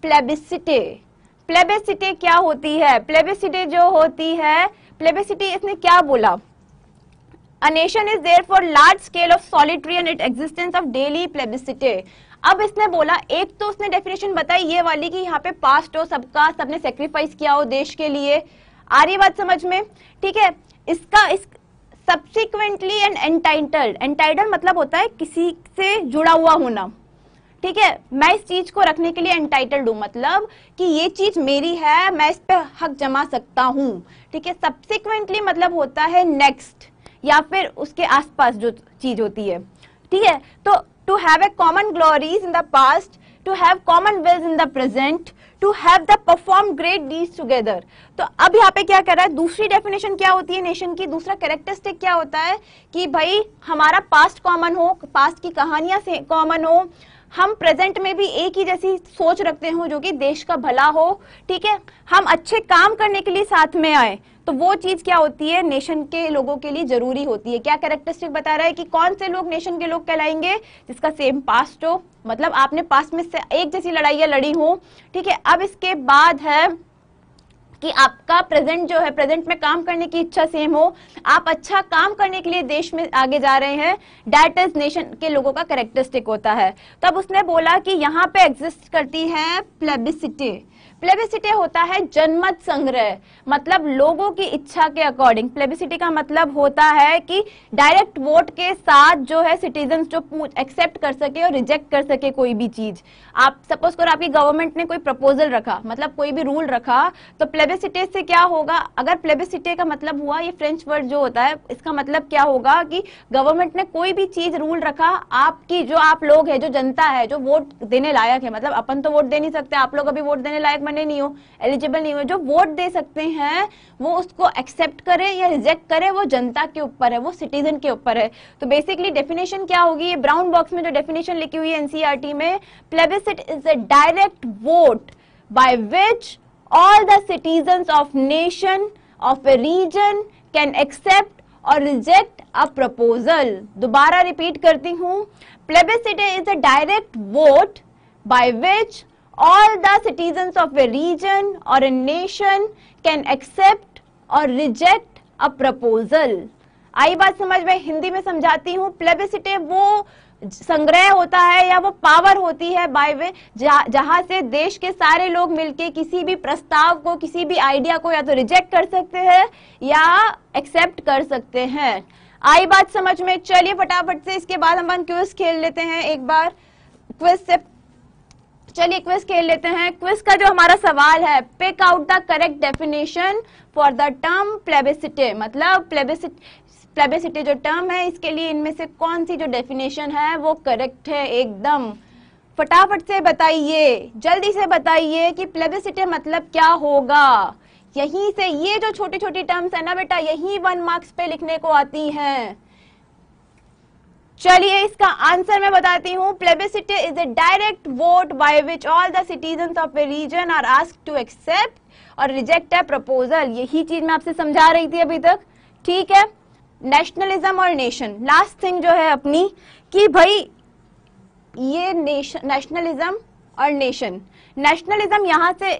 प्लेबिसिटे प्लेबिसिटे क्या होती है? प्लेबिसिटे जो होती है प्लेबिसिटे इसने क्या बोला? A nation is therefore large scale of solitary and its existence of daily plebiscite. अब इसने बोला, एक तो उसने डेफिनेशन बताई ये वाली कि यहाँ पे पास्ट हो, सबका, सबने सेक्रीफाइस किया हो देश के लिए। आ रही बात समझ में? ठीक है, इसका, इस सब्सिक्वेंटली एंड एंटाइटल्ड एंटाइटल्ड मतलब होता है किसी से जुड़ा हुआ होना। ठीक है? मैं इस चीज़ को रखने के लिए एंटाइटल्ड हूँ। मतलब कि ये चीज़ मेरी है, मैं इस पे हक जमा सकता हूँ। ठीक है? सब्सिक्वेंटली मतलब होता है नेक्स्ट या फिर उसके आसपास जो चीज़ होती है। ठीक है? तो to have a common glories in the past to have common wills in the present to have the perform great deeds together तो अब यहाँ पे क्या कर रहा है? दूसरी डेफिनेशन क्या होती है नेशन की? दूसरा कैरेक्टरिस्टिक क्या होता है? कि भाई, हमारा पास्ट कॉमन हो पास्ट की कहानियाँ कॉमन हो, हम प्रेजेंट में भी एक ही जैसी सोच रखते हो जो कि देश का भला हो, ठीक है? हम अच्छे काम करने के लिए साथ में आए तो वो चीज़ क्या होती है? नेशन के लोगों के लिए ज़रूरी होती है। क्या कैरेक्टरिस्टिक बता रहा है कि कौन से लोग नेशन के लोग कहलाएँगे? जिसका सेम पास्ट हो। मतलब आपने पास्ट में से एक जैसी लड़ाइयाँ लड़ी हो। ठीक है, अब इसके बाद है कि आपका प्रेजेंट जो है प्रेजेंट में काम करने की इच्छा सेम हो। आप अच्छा काम करने के लिए देश में आगे जा रहे हैं। डेट इज़ नेशन के लोगों का करेक्टरिस्टिक होता है। तब उसने बोला कि यहाँ पे एग्जिस्ट करती है प्लेबिसिटी प्लेबिसिटी होता है जनमत संग्रह मतलब लोगों की इच्छा के अकॉर्डिंग प्लेबिसिटी का मतलब होता है कि डायरेक्ट वोट के साथ जो है सिटीजन जो एक्सेप्ट कर सके और रिजेक्ट कर सके कोई भी चीज़। आप सपोज़ करो आपकी गवर्नमेंट ने कोई प्रपोजल रखा मतलब कोई भी रूल रखा तो प्लेबिसिटी से क्या होगा? अगर प्लेबिसिटी का मतलब हुआ, ये फ्रेंच वर्ड जो होता है, इसका मतलब क्या होगा कि गवर्नमेंट ने कोई भी चीज़ रूल रखा, आपकी जो आप लोग है, जो जनता है, जो वोट देने लायक है मतलब अपन तो वोट दे नहीं सकते, आप लोग अभी वोट देने लायक बने नहीं हो एलिजिबल नहीं हो, जो वोट दे सकते हैं, वो उसको एक्सेप्ट करे या रिजेक्ट करे, वो जनता के ऊपर है, वो सिटीजन के ऊपर है। तो बेसिकली डेफिनेशन क्या होगी? ये ब्राउन बॉक्स में जो डेफिनेशन लिखी हुई है एनसीआरटी में plebiscite is a direct vote by which all the citizens of nation, of a region can accept or reject a proposal. दोबारा रिपीट करती हूँ। Plebiscite is a direct vote by which all the citizens of a region or a nation can accept or reject a proposal. आई बात समझ में हिंदी में समझाती हूँ। प्लेबिसिटे वो संग्रह होता है या वो पावर होती है बाय वे जहाँ से देश के सारे लोग मिलके किसी भी प्रस्ताव को, किसी भी आइडिया को या तो रिजेक्ट कर सकते हैं या एक्सेप्ट कर सकते हैं। आई बात समझ में। चलिए फटाफट से इसके बाद हम क्विज खेल लेते हैं एक बार। क्विज से चलिए क्विज खेल लेते हैं। क्विज का जो हमारा सवाल है pick out the correct definition for the term plebiscite मतलब प्लेबिसिट प्लेबिसिटी जो टर्म है, इसके लिए इनमें से कौन सी जो डेफिनेशन है, वो करेक्ट है एकदम। फटाफट से बताइए, जल्दी से बताइए कि प्लेबिसिटी मतलब क्या होगा। यहीं से ये जो छोटी छोटी टर्म्स है ना बेटा, यही वन मार्क्स पे लिखने को आती हैं। चलिए इसका आंसर मैं बताती हूँ। Plebiscite is a direct vote by which all the citizen of a region are ask to accept or reject a proposal यही चीज़ मैं आपसे समझा रही थी अभी तक। ठीक है? नेशनलिज्म और नेशन लास्ट थिंग जो है अपनी, कि भाई, ये नेशनलिज्म और नेशन नेशनलिज्म यहाँ से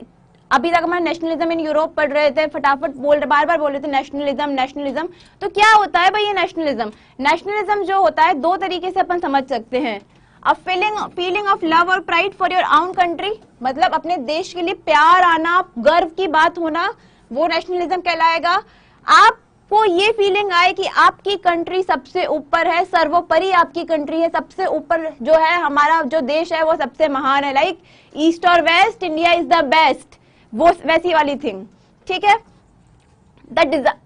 अभी तक हम नेशनलिज्म इन यूरोप पढ़ रहे थे, फटाफट बोल रहे बार बार बोल रहे थे नेशनलिज्म नेशनलिज्म तो क्या होता है भाई ये नेशनलिज्म नेशनलिज्म जो होता है, दो तरीके से अपन समझ सकते हैं। A feeling feeling of love और pride for your own country मतलब अपने देश के लिए प्यार आना, गर्व की बात होना, वो नेशनलिज्म कहलाएगा। आप को ये फीलिंग आए कि आपकी कंट्री सबसे ऊपर है, सर्वोपरि आपकी कंट्री है, सबसे ऊपर जो है, हमारा जो देश है, वो सबसे महान है। लाइक ईस्ट और west India is the best वो वैसी वाली थिंग ठीक है?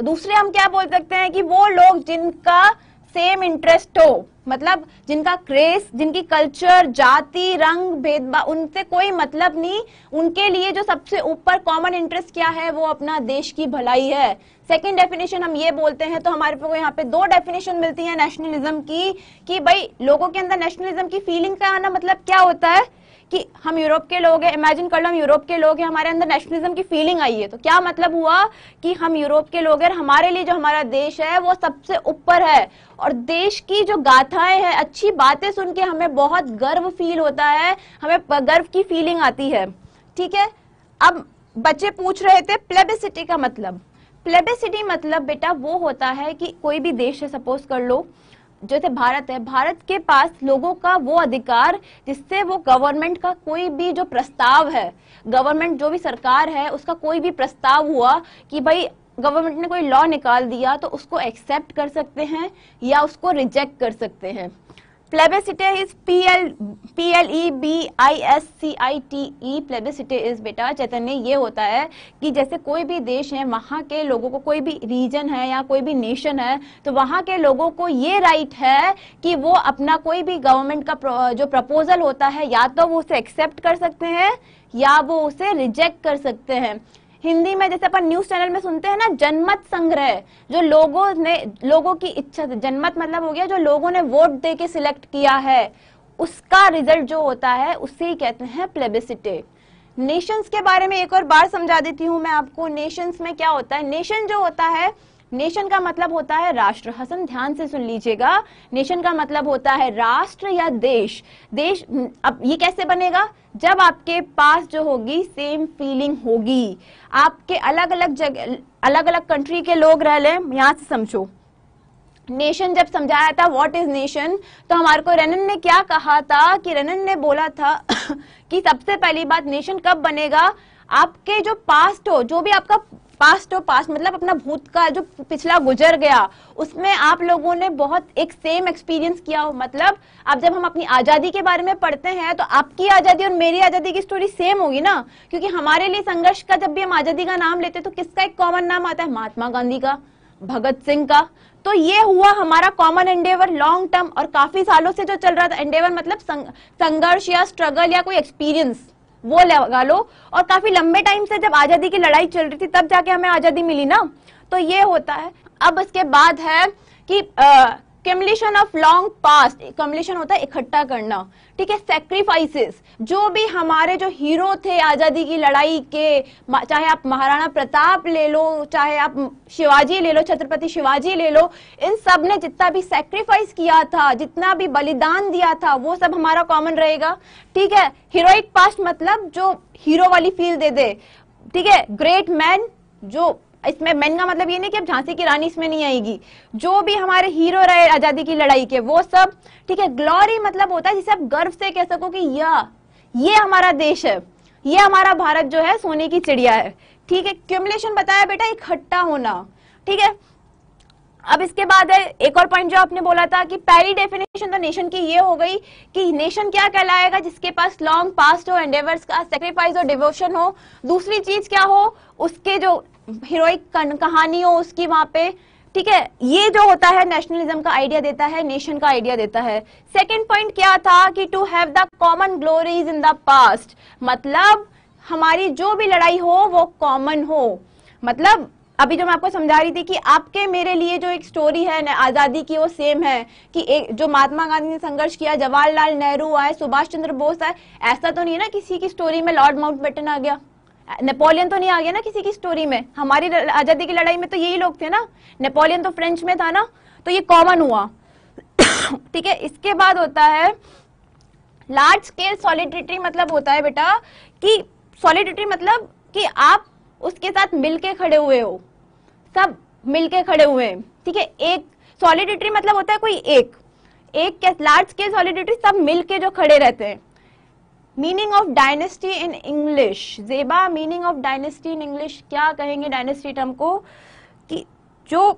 दूसरे हम क्या बोल सकते हैं कि वो लोग जिनका सेम इंटरेस्ट हो मतलब जिनका क्रेज जिनकी कल्चर जाति, रंग भेदभाव उनसे कोई मतलब नहीं, उनके लिए जो सबसे ऊपर कॉमन इंटरेस्ट क्या है, वो अपना देश की भलाई है। सेकेंड डेफिनेशन हम ये बोलते हैं तो हमारे को यहाँ पे दो डेफिनेशन मिलती है नेशनलिज्म की, कि भाई, लोगों के अंदर नेशनलिज्म की फीलिंग का आना मतलब क्या होता है? कि हम यूरोप के लोग हैं इमेजिन कर लो हम यूरोप के लोग हैं, हमारे अंदर नेशनलिज्म की फीलिंग आई है। तो क्या मतलब हुआ कि हम यूरोप के लोग हैं हमारे लिए जो हमारा देश है, वो सबसे ऊपर है। और देश की जो गाथाएँ हैं, अच्छी बातें सुन के हमें बहुत गर्व फील होता है, हमें गर्व की फीलिंग आती है। ठीक है? अब बच्चे पूछ रहे थे प्लेबिसिटी का मतलब। प्लेबिसिटी मतलब बेटा वो होता है कि कोई भी देश है सपोज़ कर लो जैसे भारत है, भारत के पास लोगों का वो अधिकार जिससे वो गवर्नमेंट का कोई भी जो प्रस्ताव है गवर्नमेंट जो भी सरकार है, उसका कोई भी प्रस्ताव हुआ कि भाई गवर्नमेंट ने कोई लॉ निकाल दिया तो उसको एक्सेप्ट कर सकते हैं या उसको रिजेक्ट कर सकते हैं। Plebiscite is P L P L E B I S C I T E plebiscite is बेटा, चैतन्य, ये होता है कि जैसे कोई भी देश है, वहाँ के लोगों को, कोई भी रीजन है या कोई भी नेशन है तो वहाँ के लोगों को ये राइट है कि वो अपना कोई भी गवर्नमेंट का जो प्रपोजल होता है, या तो वो उसे एक्सेप्ट कर सकते हैं, या वो उसे रिजेक्ट कर सकते हैं। हिंदी में जैसे अपन न्यूज़ चैनल में सुनते हैं ना, जनमत संग्रह, जो लोगों ने, लोगों की इच्छा से, जनमत मतलब हो गया जो लोगों ने वोट दे के सिलेक्ट किया है, उसका रिज़ल्ट जो होता है, उसे ही कहते हैं प्लेबिसिटे नेशंस के बारे में एक और बार समझा देती हूँ मैं आपको नेशंस में क्या होता है? नेशन जो होता है नेशन का मतलब होता है राष्ट्र। हसन, ध्यान से सुन लीजिएगा। नेशन का मतलब होता है राष्ट्र या देश। देश, अब ये कैसे बनेगा? जब आपके पास जो होगी सेम फीलिंग होगी। आपके अलग अलग जगह अलग अलग कंट्री के लोग रह लें। यहाँ से समझो। नेशन जब समझाया था व्हाट इज़ नेशन तो हमारे को रनन ने क्या कहा था कि रनन ने बोला था कि सबसे पहली बात नेशन कब बनेगा? आपके जो पास्ट हो, जो भी आपका पास्ट हो पास्ट मतलब अपना भूत का जो पिछला गुजर गया, उसमें आप लोगों ने बहुत एक सेम एक्सपीरियंस किया हो। मतलब अब जब हम अपनी आज़ादी के बारे में पढ़ते हैं तो आपकी आज़ादी और मेरी आज़ादी की स्टोरी सेम होगी ना? क्योंकि हमारे लिए संघर्ष का जब भी हम आज़ादी का नाम लेते हैं तो किसका एक कॉमन नाम आता है? महात्मा गांधी का, भगत सिंह का। तो ये हुआ हमारा कॉमन एंडेवर लॉन्ग टर्म और काफ़ी सालों से जो चल रहा था एंडेवर मतलब संघर्ष या स्ट्रगल या कोई एक्सपीरियंस वो लगा लो। और काफ़ी लंबे टाइम से जब आज़ादी की लड़ाई चल रही थी, तब जाके हमें आज़ादी मिली ना। तो ये होता है। अब इसके बाद है कि cumulation of long past cumulation होता है इकट्ठा करना, ठीक है? सेक्रीफाइसेस जो भी हमारे जो हीरो थे आज़ादी की लड़ाई के चाहे आप महाराणा प्रताप ले लो, चाहे आप शिवाजी ले लो, छत्रपति शिवाजी ले लो, इन सबने जितना भी सेक्रीफाइस किया था, जितना भी बलिदान दिया था, वो सब हमारा कॉमन रहेगा, ठीक है? हीरोइक पास्ट मतलब जो हीरो वाली फील दे दे, ठीक है? ग्रेट मैन जो इसमें मैन का मतलब ये नहीं कि अब झांसी की रानी इसमें नहीं आएगी। जो भी हमारे हीरो रहे आज़ादी की लड़ाई के, वो सब, ठीक है ग्लोरी मतलब होता है जिसे आप गर्व से कह सको कि या, ये हमारा देश है। ये हमारा भारत जो है, सोने की चिड़िया है। ठीक है क्यूमुलेशन बताया बेटा, इकट्ठा होना। ठीक है, अब इसके बाद है, एक और पॉइंट जो आपने बोला था कि पहली डेफिनेशन तो नेशन की ये हो गई कि नेशन क्या कहलाएगा, जिसके पास लॉन्ग पास्ट हो एंडेवर्स का सेक्रीफाइस और डिवोशन हो। दूसरी चीज़ क्या हो, उसके जो हीरोइक कहानी हो उसकी वहाँ पे। ठीक है, ये जो होता है नेशनलिज्म का आइडिया देता है नेशन का आइडिया देता है। सेकेंड पॉइंट क्या था कि to have the common glories in the past मतलब हमारी जो भी लड़ाई हो, वो कॉमन हो। मतलब अभी जो मैं आपको समझा रही थी कि आपके मेरे लिए जो एक स्टोरी है आज़ादी की वो सेम है कि एक जो महात्मा गांधी ने संघर्ष किया, जवाहरलाल नेहरू आए, सुभाष चंद्र बोस आए, ऐसा तो नहीं है ना किसी की स्टोरी में लॉर्ड माउंट आ गया। नेपोलियन तो नहीं आ गया ना किसी की स्टोरी में? हमारी आज़ादी की लड़ाई में तो यही लोग थे ना। नेपोलियन तो फ्रेंच में था ना तो ये कॉमन हुआ। ठीक है, इसके बाद होता है लार्ज स्केल सॉलिडिटी मतलब होता है बेटा कि सॉलिडिटी मतलब कि आप उसके साथ मिलके खड़े हुए हो। सब मिलके खड़े हुए। हैं ठीक है, एक सॉलिडिटी मतलब होता है कोई एक। एक लार्ज स्केल सॉलिडिटी सब मिलके जो खड़े रहते हैं। Meaning of dynasty in English जेबा meaning of dynasty in English क्या कहेंगे डायनेस्टी टर्म को? कि जो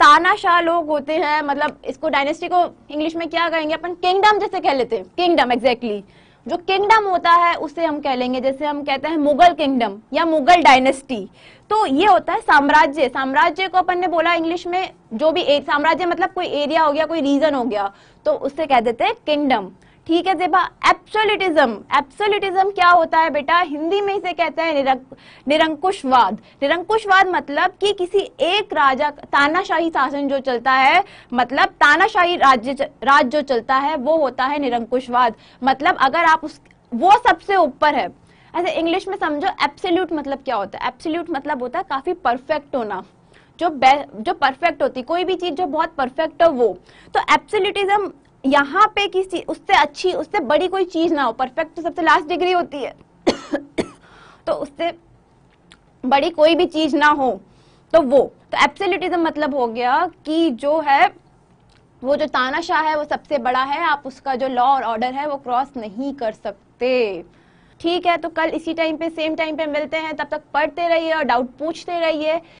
तानाशाह लोग होते हैं मतलब इसको डायनेस्टी को इंग्लिश में क्या कहेंगे? अपन किंगडम जैसे कह लेते हैं। किंगडम एग्जैक्टली जो किंगडम होता है, उसे हम कह लेंगे, जैसे हम कहते हैं मुगल किंगडम या मुगल डायनेस्टी तो ये होता है साम्राज्य। साम्राज्य को अपन ने बोला इंग्लिश में, जो भी साम्राज्य मतलब कोई एरिया हो गया, कोई रीजन हो गया तो उससे कह देते हैं किंगडम ठीक है जेबा एप्सोलिटिज्म एप्सोलिटिज्म क्या होता है बेटा? हिंदी में इसे कहते हैं निरंकुशवाद। निरंकुशवाद मतलब कि किसी एक राजा, तानाशाही शासन जो चलता है मतलब तानाशाही राज्य राज्य जो चलता है, वो होता है निरंकुशवाद। मतलब अगर आप उस, वो सबसे ऊपर है। ऐसे इंग्लिश में समझो एप्सल्यूट मतलब क्या होता है? एप्सल्यूट मतलब होता है काफ़ी परफेक्ट होना। जो जो परफेक्ट होती, कोई भी चीज़ जो बहुत परफेक्ट हो वो। तो एप्सल्यूटिज्म यहाँ पे किसी उससे अच्छी, उससे बड़ी कोई चीज़ ना हो परफेक्ट तो सबसे लास्ट डिग्री होती है। तो उससे बड़ी कोई भी चीज़ ना हो तो वो तो एब्सोल्यूटिज्म मतलब हो गया कि जो है, वो जो तानाशाह है, वो सबसे बड़ा है, आप उसका जो लॉ और ऑर्डर है, वो क्रॉस नहीं कर सकते। ठीक है तो कल इसी टाइम पे सेम टाइम पे मिलते हैं, तब तक पढ़ते रहिए और डाउट पूछते रहिए।